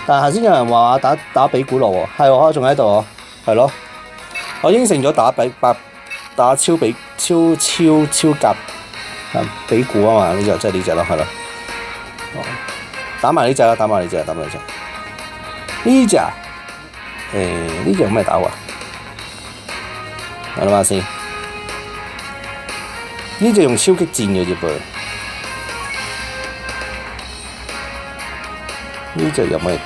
S1: 但係頭先有人話打打比古羅喎，係喎，仲喺度喎，係咯。我應承咗打比八、打超比超超超甲啊比古啊嘛，呢只即係呢只咯，係咯。打埋呢只啦，打埋呢只，打埋呢只。呢只诶呢只有咩打喎。系咪先？呢只用超級戰嘅一部，呢只有乜嘢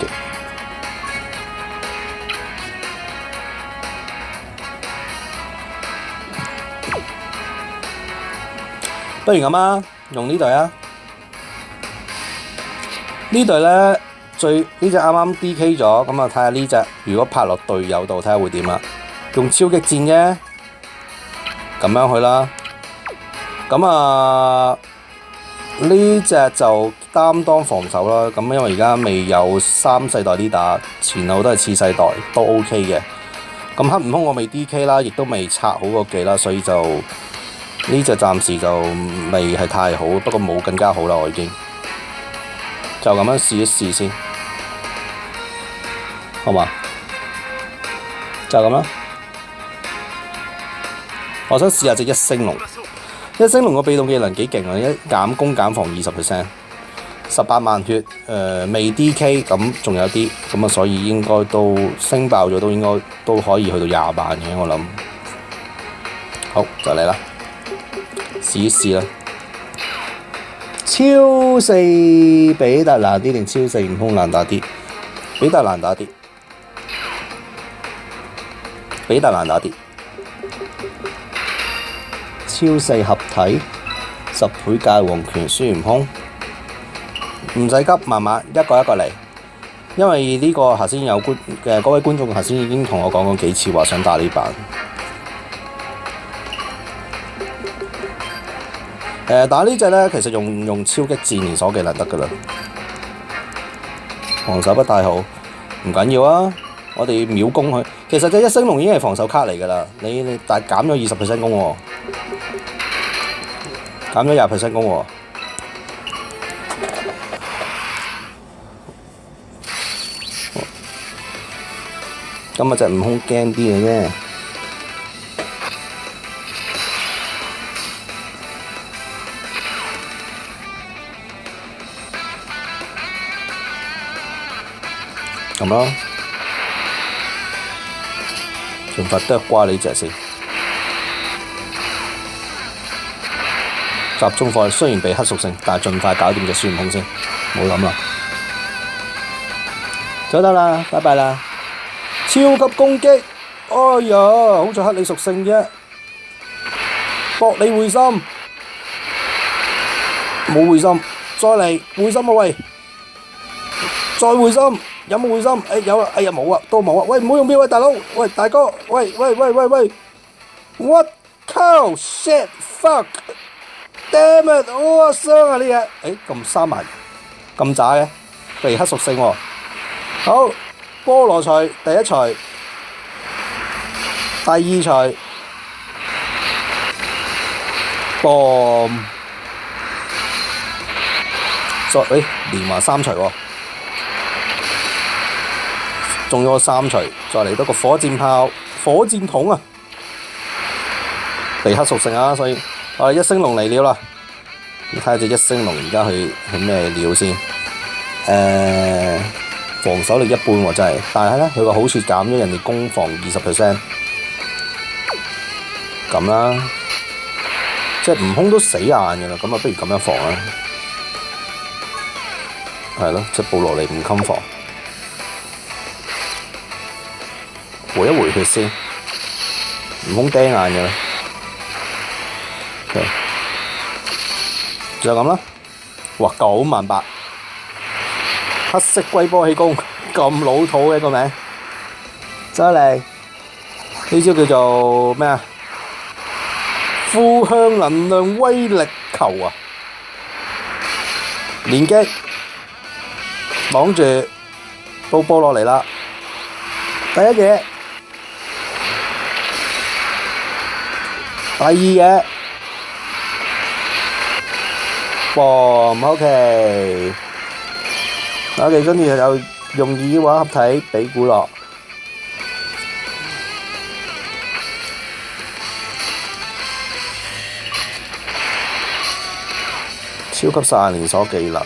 S1: 不如咁啦，用呢隊啊！呢隊咧最呢只啱啱 D K 咗，咁啊睇下呢只如果拍落隊友度睇下會點啦。用超級戰啫～咁樣去啦，咁啊呢只就擔當防守啦。咁因為而家未有三世代啲打，前後都係次世代都 O K 嘅。咁黑悟空我未 D K 啦，亦都未拆好個技啦，所以就呢只暫時就未係太好。不過冇更加好啦，我已經就咁樣試一試先，好嘛？就咁啦。我想试下只一星龙，一星龙个被动技能几劲啊！一减攻减防二十 percent，十八万血，诶未 D K，咁仲有啲，咁啊所以应该都升爆咗都应该都可以去到廿万嘅，我谂。好，就嚟啦，试一试啦，超四比特难啲定超四悟空难打啲？比特难打啲？比特难打啲？超四合体十倍界王权孙悟空，唔使急，慢慢一个一个嚟。因为呢个头先有观嘅嗰位观众头先已经同我讲过几次话想打呢版。诶，打呢只咧，其实用用超级自然所技能得噶啦。防守不太好，唔紧要啊。我哋秒攻佢，其实只一星龙已经系防守卡嚟噶啦。你你但系减咗二十 percent 攻喎。減咗廿 percent 工喎，今日就悟空驚啲嘅啫，咁咯，從罰都係掛你隻先。集中火力，雖然被黑屬性，但係尽快搞掂只孫悟空先，冇諗啦，走得啦，拜拜啦！超級攻擊，哎呀，好彩黑你屬性啫，博你回心，冇回心，再嚟回心啊喂，再回心有冇回心？哎有啊！哎呀冇啊，都冇啊！喂唔好用標喂大佬喂大哥喂喂喂喂喂，What cow shit fuck！Damn！好啊，伤啊呢只，诶咁三万咁渣嘅，皮黑属性喎。好，菠萝锤第一锤，第二锤，boom！再诶连环三锤，仲有三锤，再嚟多个火箭炮、火箭筒啊！皮黑属性啊，所以。我一星龙嚟了啦，睇下只一星龙而家去去咩料先。诶，防守力一般喎，真系。但系咧，佢个好处减咗人哋攻防二十 percent，咁啦。即系悟空都死眼噶啦，咁啊不如咁样防啦。系咯，即系布落嚟唔襟防。回一回血先，悟空钉眼嘅。就咁啦！哇，九万八，黑色龟波气功，咁老土嘅一个名。走嚟呢招叫做咩啊？负向能量威力球啊！连击，绑住波波落嚟啦。第一嘢，第二嘢。好嘅，我哋跟住就用耳個合體比古樂，超級殺人鎖技能。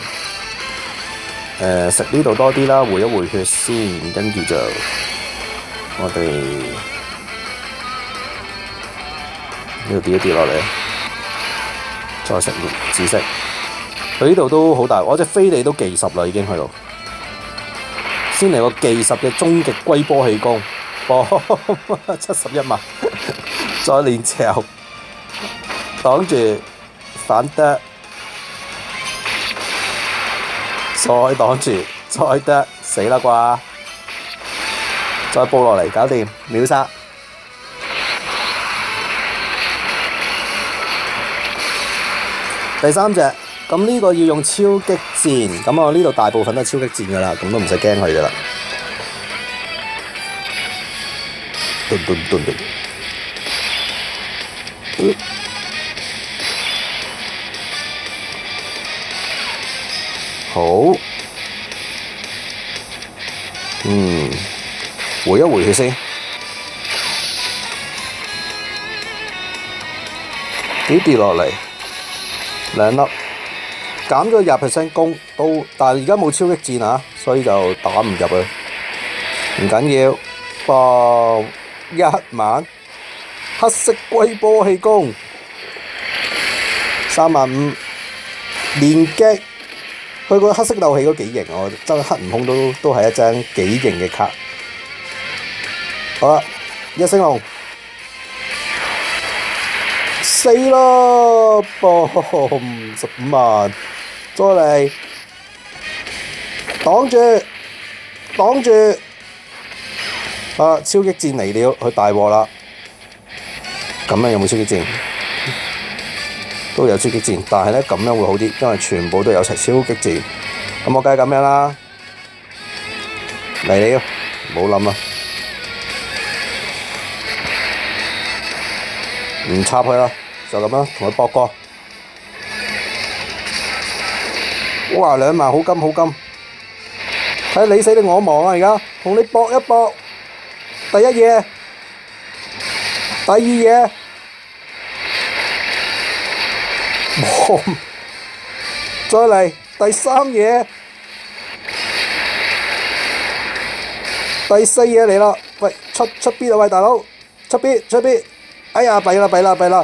S1: 誒，食呢度多啲啦，回一回血先，跟住就我哋呢度跌一跌落嚟，再食紫色。佢呢度都好大，我只飞你都技十啦，已经去到。先嚟个技十嘅终极龟波气功，七十一万。再练之后，挡住反得，再挡住再得，死啦啩！再布落嚟搞掂，秒杀。第三只。咁呢个要用超激战，咁我呢度大部分都系超激战噶啦，咁都唔使惊佢噶啦。嘟嘟嘟嘟，好，嗯，回一回佢先，跌跌落嚟，两粒。减咗廿 percent 功都，但系而家冇超激战啊，所以就打唔入去。唔紧要，放一晚，黑色龟波气功三万五连击。佢个黑色斗气都几型，我真黑悟空都都系一张几型嘅卡。好啦，一声龙。死咯！唔十五万，再嚟，挡住，挡住！啊，超级战嚟了，佢大祸啦！咁样有冇超级战？都有超级战，但系咧咁样会好啲，因为全部都有齐超级战。咁我梗系咁样啦，嚟了，唔好谂啦，唔插佢啦。就咁樣同佢博過。哇！兩萬好金好金，睇你死你我亡啊！而家同你搏一搏，第一嘢，第二嘢，冇，再嚟第三嘢，第四嘢嚟啦！喂，出出邊啊！喂，大佬，出邊出邊，哎呀，弊啦弊啦弊啦！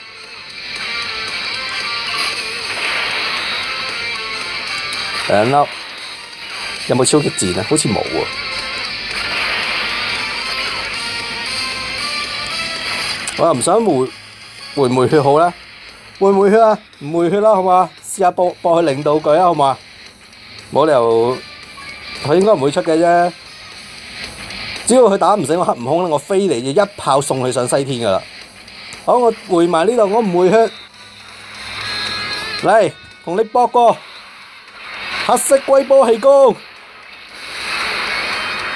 S1: 诶，粒，有冇超级战啊？好似冇啊！我又唔想回回回血好啦，回回血啊，唔回血啦，好嘛？试下博博佢领导句啊，好嘛？冇理由，佢应该唔会出嘅啫。只要佢打唔死我黑悟空咧，我飞嚟就一炮送佢上西天噶啦。好，我回埋呢度，我唔回血。嚟，同你搏过。黑色龟波气功，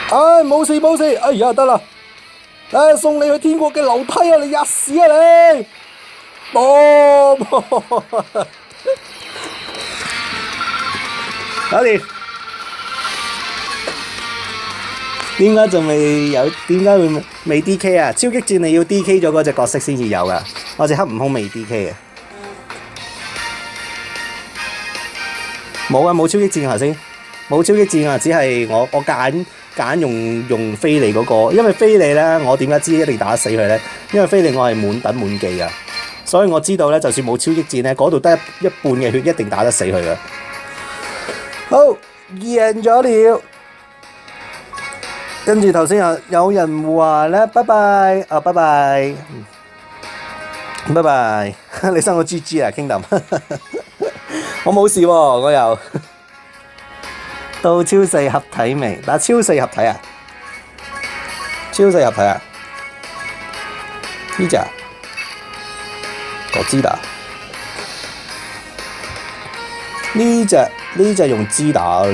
S1: 哎，冇事冇事，哎呀，得啦，哎，送你去天国嘅楼梯啊，你吔屎啊你，哦。哈哈哈，点解仲未有？点解会未 D K 啊？超激战你要 D K 咗嗰只角色先至有噶，我只黑悟空未 D K 啊！冇啊，冇超极战啊，先冇超激战啊，只系我我拣拣用用菲利嗰个，因为菲利咧，我点解知一定打得死佢咧？因为菲利我系满等满技啊，所以我知道咧，就算冇超激战咧，嗰度得一半嘅血一定打得死佢噶。好，赢咗了。跟住头先有有人话咧，拜拜，啊拜拜，拜拜，你生个猪猪啊，Kingdom。我冇事喎，我又到超四合体未？打超四合体啊！超四合体啊！呢只打 G 打，呢只呢只用知打要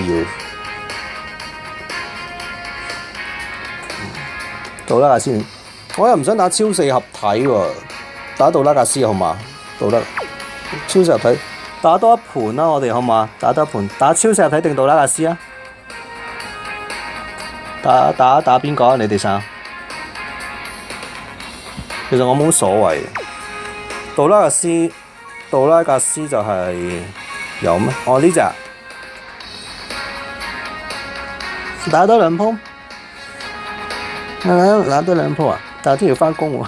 S1: 到拉贾斯，我又唔想打超四合体喎，打到拉格斯好嘛？到得超四合体。打多一盤啦，我哋好唔好啊？打多一盤，打超四日睇定杜拉格斯啊！打打打邊個啊？你哋三其實我冇所謂。杜拉格斯，杜拉格斯就係有咩？哦呢只打多兩鋪，難難打多兩鋪啊！但係都要翻工喎，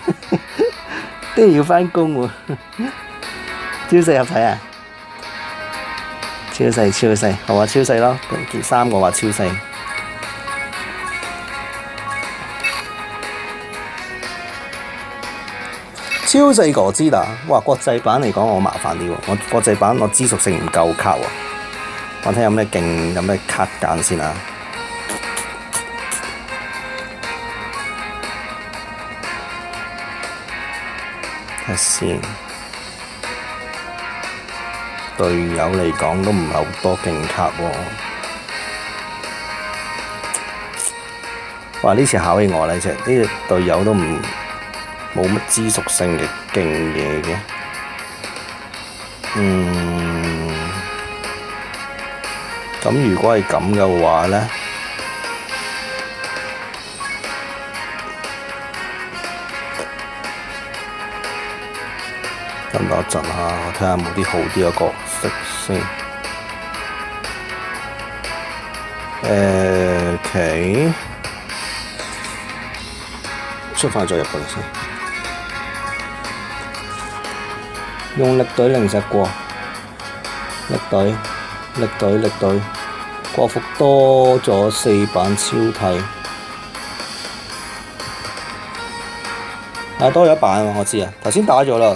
S1: 都要翻工喎，超四合睇啊！超細超細，好啊！超細咯，結三個話超細。超細個知啦，哇，話國際版嚟講我麻煩啲喎，我國際版我知熟性唔夠卡喎，我睇有咩勁有咩卡揀先啊！下先。隊友嚟講都唔係好多勁卡喎，哇！呢次考起我啦，只呢只隊友都唔冇乜知屬性嘅勁嘢嘅，嗯，咁如果係咁嘅話咧？等我一陣啊，我睇下有冇啲好啲嘅角色先。誒，OK，出翻再入嚟先。用力隊零食過，力隊，力隊，力隊，國服多咗四版超替。啊，多咗一版啊，我知啊，頭先打咗啦。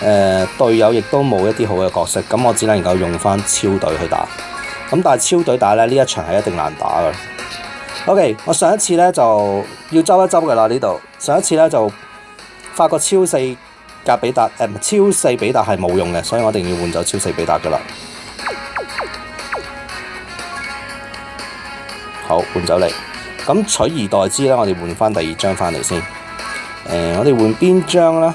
S1: 誒隊友亦都冇一啲好嘅角色，咁我只能夠用翻超隊去打。咁但係超隊打咧，呢一場係一定難打嘅。OK，我上一次咧就要周一周嘅啦，呢度上一次咧就發個超四格比達誒，超四比達係冇用嘅，所以我一定要換走超四比達嘅啦。好，換走你。咁取而代之咧，我哋換翻第二張翻嚟先。誒，我哋換邊張咧？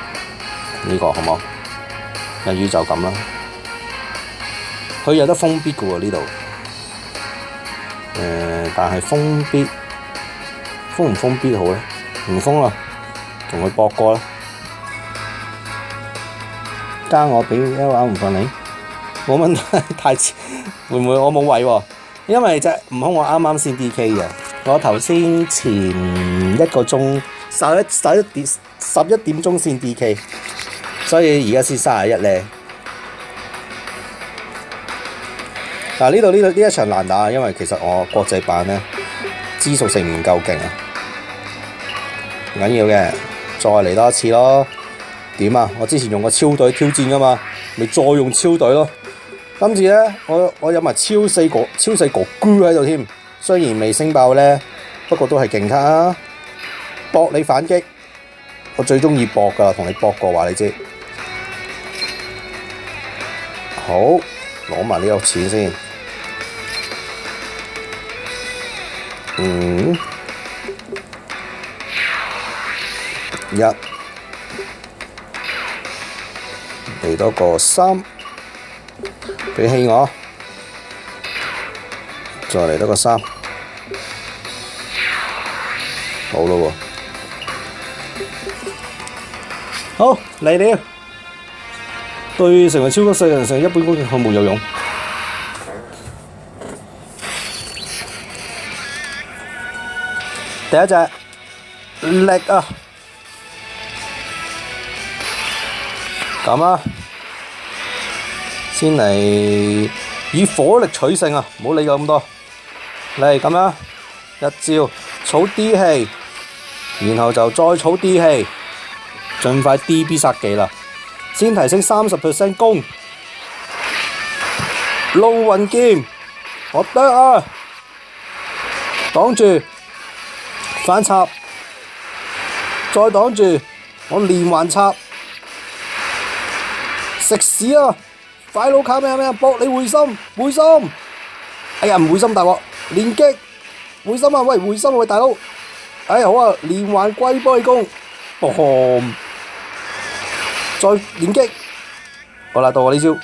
S1: 呢個好唔好？語就宙咁啦，佢有得封閉嘅喎呢度。誒，但係封閉封唔封閉好咧？唔封啦，仲佢搏歌啦。加我俾 L.O. 唔瞓你，冇問題。太遲會唔會我冇位喎？因為只唔好我啱啱先 D.K. 嘅，我頭先前一個鐘十一十一點十一點鐘先 D.K. 所以而家先三十一咧。嗱呢度呢度呢一場難打，因為其實我國際版咧資數性唔夠勁啊。唔緊要嘅，再嚟多一次咯。點啊？我之前用個超隊挑戰噶嘛，咪再用超隊咯。今次咧，我我有埋超細個超細個 G 喺度添。雖然未升爆咧，不過都係勁卡。博你反擊，我最中意博噶同你博過話你知。好，攞埋呢有錢先。嗯，一，嚟多個三，俾起我，再嚟多個三，好咯喎。好，嚟了。对成为超级赛人上一般攻击项目有用。第一只力啊，咁啊，先嚟以火力取胜啊！唔好理佢咁多。嚟咁啊，一招储啲气，然后就再储啲气，尽快 D B 杀技啦。先提升三十 percent 攻，路云剑，得啊，挡住，反插，再挡住，我连环插，食屎啊！快佬卡咩咩啊！你回心，回心，哎呀唔回心大镬，连击，回心啊喂，回心喂大佬，哎呀好啊，连环龟背功，砰！再連擊，好啦，到我呢招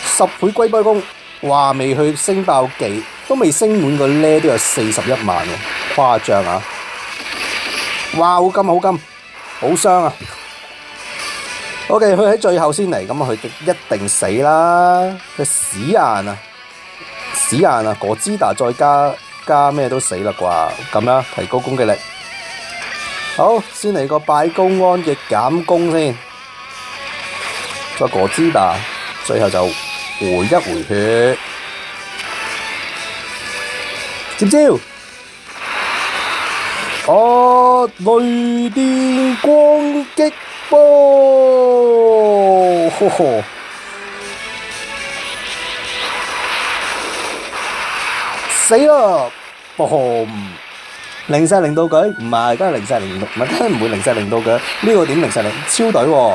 S1: 十倍龟龟功，哇！未去升爆技，都未升滿個咧，都有四十一萬喎，誇張啊！哇！好金好金，好傷啊！OK，佢喺最後先嚟，咁佢一定死啦！佢屎眼啊，屎眼啊！果之達再加加咩都死啦啩？咁啦，提高攻擊力。好，先嚟個拜高安嘅減攻先。一个支打，最后就回一回血，接招！哦，雷电光击波，死咯！哦吼，零晒零到佢，唔系，梗系零晒零六，唔系梗系唔会零晒零到佢。呢个点零晒零超队喎！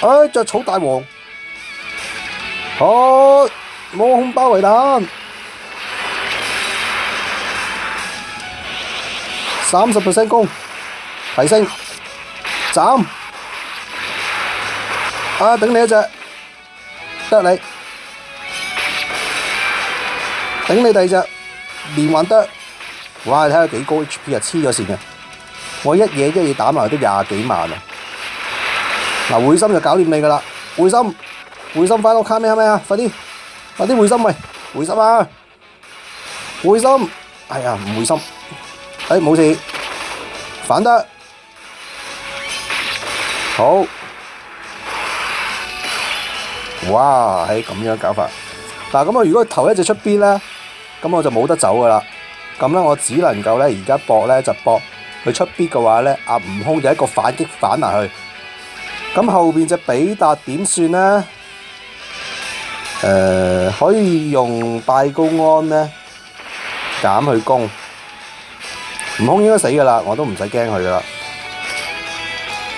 S1: 哎，着草大王，好，魔空包围弹，三十 percent 攻提升，斩，啊顶你一只，得你，顶你第二只，连环得，哇睇下几高 HP 啊，黐咗线嘅，我一嘢一嘢打埋都廿几万啊！嗱，会心就搞掂你噶啦，会心，会心快屋卡咩系啊？快啲，快啲会心喂，会心啊，会心，哎呀唔会心，哎冇事，反得，好，哇，系咁样搞法，嗱咁啊，如果头一只出 B 咧，咁我就冇得走噶啦，咁咧我只能够咧而家搏咧就搏佢出 B 嘅话咧，阿悟空就一个反击反埋去。咁后边只比达点算呢？诶，可以用拜高安呢，减去攻。悟空应该死噶啦，我都唔使惊佢噶啦。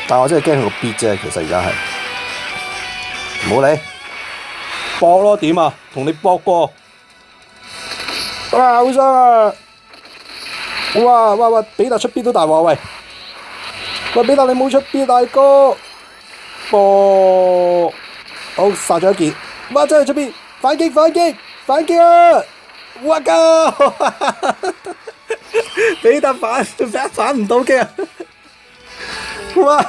S1: 但我真系惊佢个必啫，其实而家系。唔好理，搏咯点啊？同你搏过，哇好伤啊！哇哇哇，比达出必都大镬喂！喂比达你冇出 B 大哥。波，好杀咗一件，孖仔喺出边反击反击反击啊！我噶，俾打反反反唔到机啊！哇，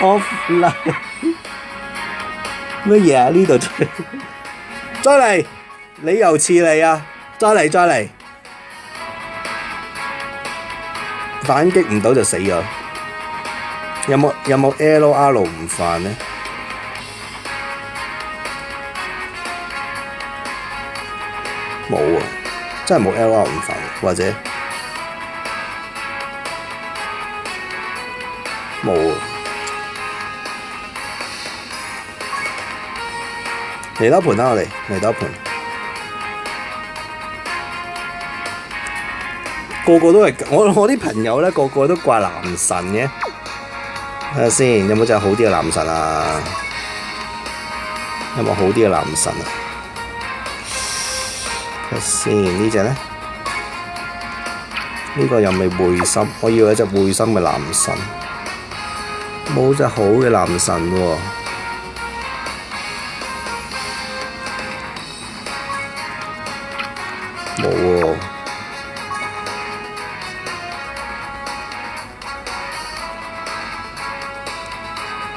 S1: 我嗱乜嘢啊？呢度再嚟，你又似你啊？再嚟再嚟。反擊唔到就死咗。有冇有冇 L R 唔犯呢？冇啊，真係冇 L R 唔犯或者冇啊。嚟多盤啦我哋，嚟多盤。个个都系我我啲朋友咧，个个都挂男神嘅，睇下先有冇只好啲嘅男神啊？有冇好啲嘅男神啊？睇下先呢只咧，呢个又未背心，我以为只背心嘅男神，冇只好嘅男神喎，冇喎。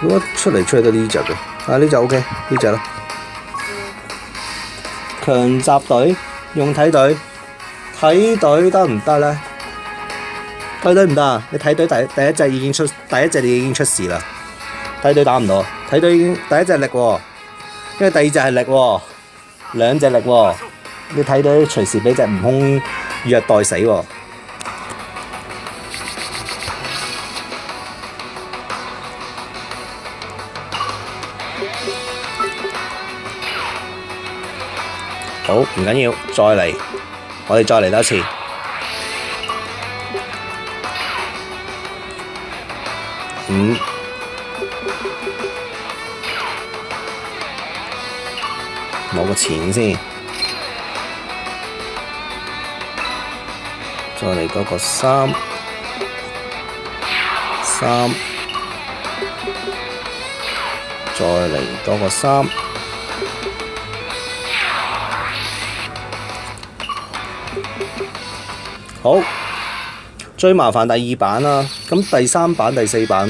S1: 如果出嚟出到呢只嘅，啊呢只 OK，呢只啦。强襲队用體队，體队得唔得咧？體队唔得啊！你體队第第一只已经出，第一隻已经出事啦。體队打唔到，體队已经第一只力喎，因为第二只系力喎，兩隻力喎，你體队随时俾只悟空虐待死喎。好，唔紧要，再嚟，我哋再嚟多次，五，攞个钱先，再嚟嗰个三，三，再嚟多个三。好，最麻烦第二版啦，咁第三版、第四版，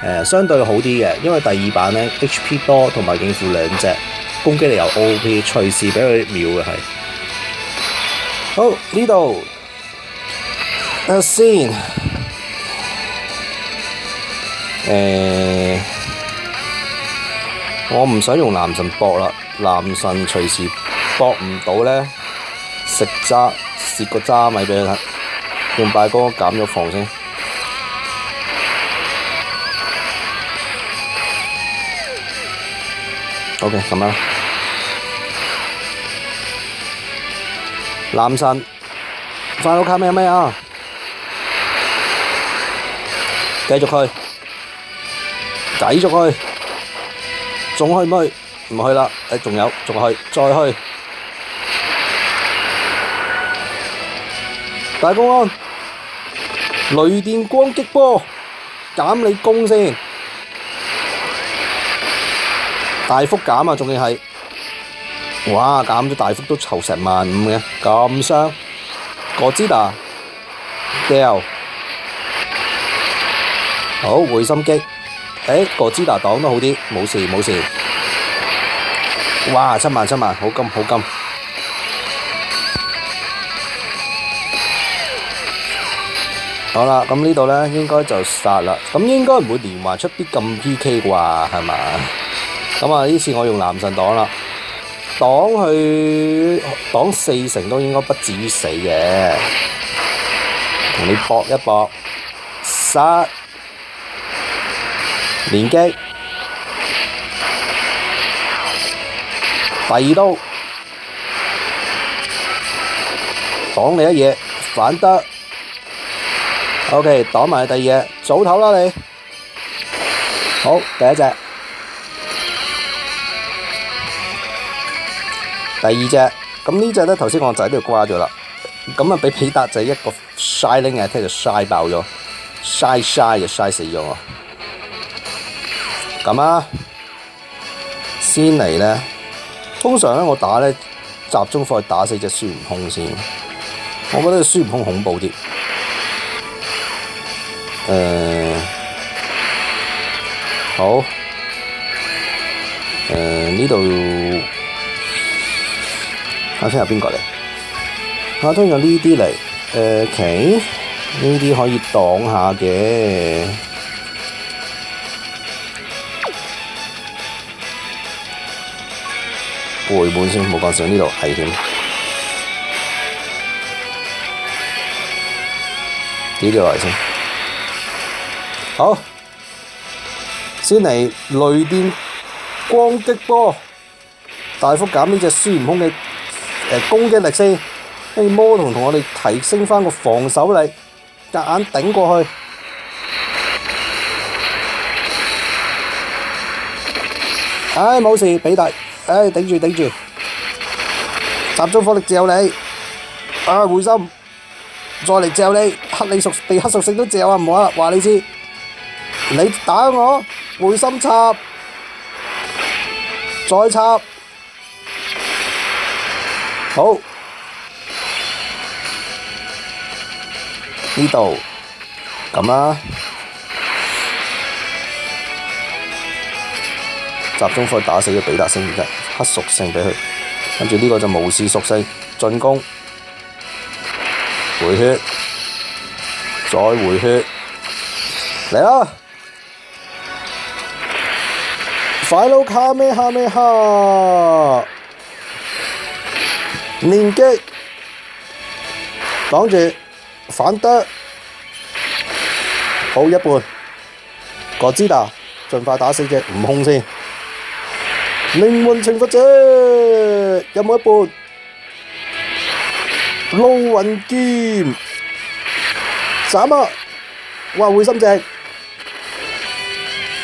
S1: 诶相对好啲嘅，因为第二版咧 HP 多，同埋应付两只攻击力又 OP，随时俾佢秒嘅系。好呢度，睇先，诶，我唔想用男神搏啦，男神随时搏唔到咧，食渣蚀个渣咪俾佢睇。用拜哥減咗防先。OK，咁樣。男神，快到卡咩咩啊！繼續去，繼續去，仲去唔去？唔去啦，誒，仲有，仲去，再去。大公安。雷电光击波，减你攻先，大幅减啊！仲要系，哇，减咗大幅都筹成万五嘅，咁伤。哥之达掉，好回心击，诶，哥斯达挡都好啲，冇事冇事。哇，七万七万，好金好金。好啦，咁呢度呢应该就杀啦，咁应该唔会连环出啲咁 P.K. 啩，系嘛？咁啊呢次我用男神挡啦，挡去挡四成都应该不至于死嘅，同你搏一搏，杀连击第二刀挡你一嘢反得。O K，挡埋第二嘢，早头啦你，好第一只，第二只，咁呢只咧，头先我仔都呢度咗啦，咁啊俾皮达仔一个 s h i n i n g 啊，听就 shine 爆咗，s shine h i n e 就 shine 死咗，咁啊，先嚟咧，通常咧我打咧集中火去打死只孙悟空先，我觉得孙悟空恐怖啲。诶，好，诶呢度，阿春有边个嚟？阿春有呢啲嚟，诶 K 呢啲可以挡下嘅，回本先冇讲上呢度危险，点嚟先？好，先嚟雷電光擊波，大幅減呢只孫悟空嘅攻擊力先，跟住魔童同我哋提升翻個防守力，夾硬頂過去。唉冇事，比大，唉頂住頂住，集中火力嚼你，啊回心，再嚟嚼你，黑你屬黑性都嚼啊唔好啊，話你知。你打我，回心插，再插，好，呢度，咁啦，集中火力打死只比达星而家，黑属性俾佢，跟住呢个就无视属性进攻，回血，再回血，嚟啦！快佬卡咩卡咩卡！连击，挡住，反得，好一半，个支打，尽快打死只悟空先。灵魂惩罚者，有冇一半。路云剑，斩啊！哇，会心只，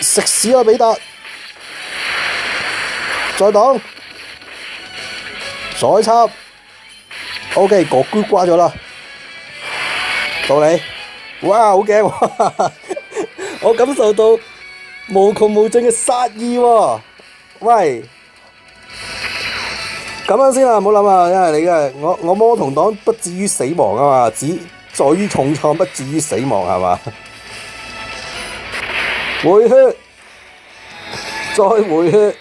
S1: 食屎啊，彼得！再挡，再插，O K，个龟挂咗啦，到你，哇，好惊，我感受到无穷无尽嘅杀意喎，喂，咁样先啦，唔好谂啊，因为你嘅我我魔童党不至于死亡啊嘛，只在于重创不至于死亡系嘛，回血，再回血。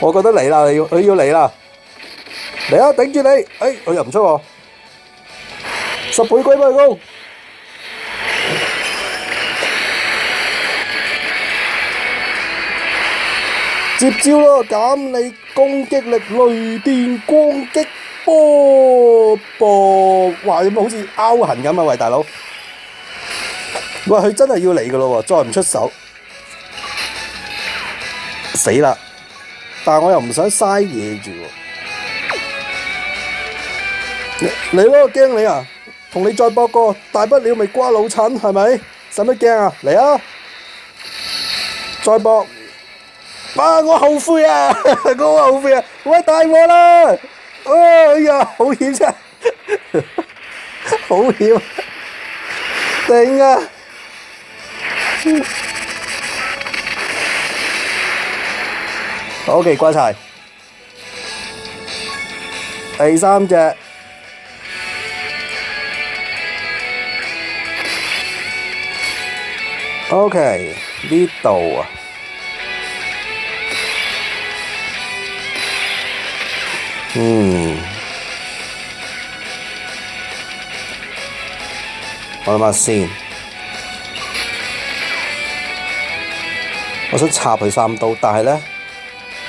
S1: 我觉得嚟啦，要佢要嚟啦，嚟啊顶住你，哎佢又唔出喎，十倍龟背功，接招咯，减你攻击力雷电光击波波，哇，有冇好似凹痕咁啊？喂大佬，喂佢真系要嚟噶咯，再唔出手死啦！但我又唔想嘥嘢住喎，嚟咯，驚你啊！同你再搏個，大不了咪瓜老衬，係咪？使乜驚啊？嚟啊！再搏，啊！我後悔啊，我後悔啊！喂大我啦，哎呀，好險啊，好險，顶啊！好嘅，挂晒第三只，OK，呢度啊，
S2: 嗯，我
S1: 谂下先，我想插佢三刀，但系咧。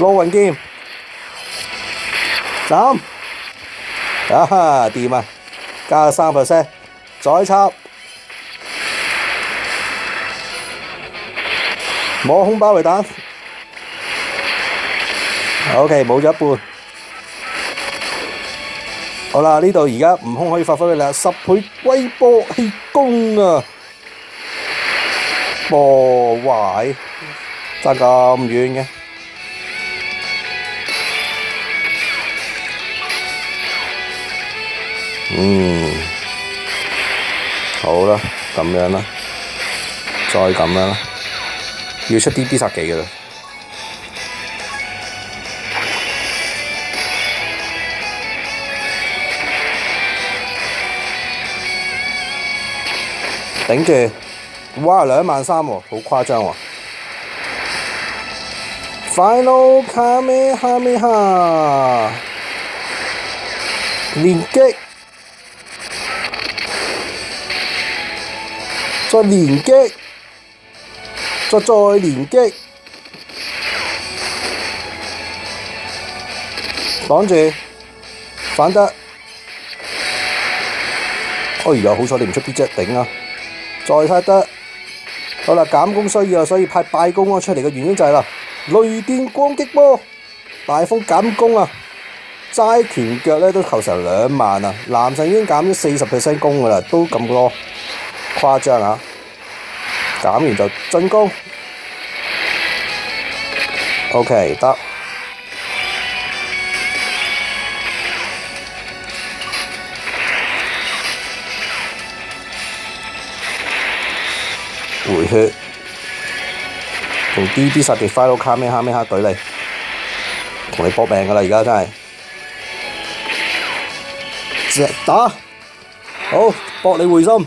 S1: Ngô Hoàng Kim Dám À 掂啊！加三 percent，再插摸空包圍蛋。OK，冇咗一半。好啦，呢度而家悟空可以發揮佢啦，十倍龜波氣功啊！波壞爭咁遠嘅。嗯，好啦，咁样啦，再咁样啦，要出啲 B 杀技噶啦，顶住！哇，两万三喎，好夸张喎！Final k a m e Kami 哈，连击！再连击，再再连击，挡住，反得，哎呀，好彩你唔出 B J 顶啊，再派得，好啦，减攻需要，所以派拜攻啊出嚟嘅原因就系啦，雷电光击波，大风减攻啊，斋拳脚咧都扣成两万啊，男神已经减咗四十 percent 攻噶啦，都咁多。誇張啊！减完就進攻。O K 得回血，同 D D 殺跌快佬卡咩卡咩卡怼你，同你搏命噶啦！而家真係，直打，好搏你回心。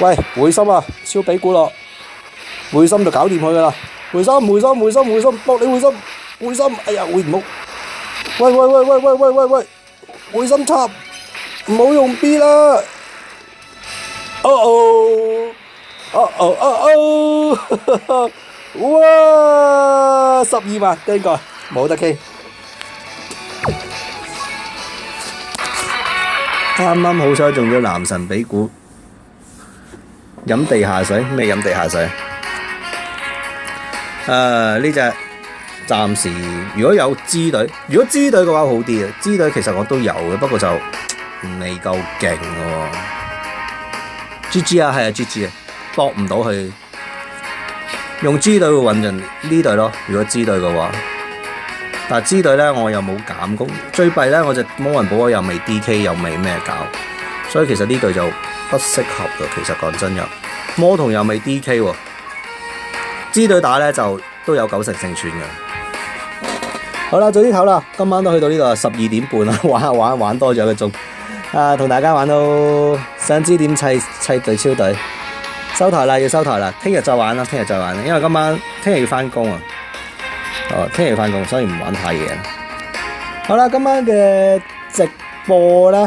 S1: 喂，會心啊，燒比古樂，會心就搞掂佢噶啦。會心，會心，會心，會心，搏你會心，會心，哎呀，會唔好。喂喂喂喂喂喂喂喂，會心插，唔好用 B 啦。哦哦，哦哦哦哦，哇！十二萬，邊個？冇得傾。啱啱好彩中咗男神比股。饮地下水咩？饮地下水？诶，呢只暂时如果有支队，如果支队嘅话好啲啊。支队其实我都有嘅，不过就未够劲喎。G G 啊，系啊，G G 啊，搏唔到去。用支队会搵人呢队咯。如果支队嘅话，但系支队咧我又冇减工，最弊咧我只魔云宝我又未 D K 又未咩搞。所以其實呢队就不適合嘅。其實講真嘅，魔童又未 D K 喎，呢隊打呢就都有九成胜算嘅。好啦，早啲唞啦，今晚都去到呢度十二點半啦，玩下玩玩多咗个钟，啊，同大家玩到，想知點砌砌隊超隊？收台啦，要收台啦，聽日再玩啦，聽日再玩啦，因為今晚聽日要返工啊。哦，聽日要返工，所以唔玩太夜。好啦，今晚嘅直播咧。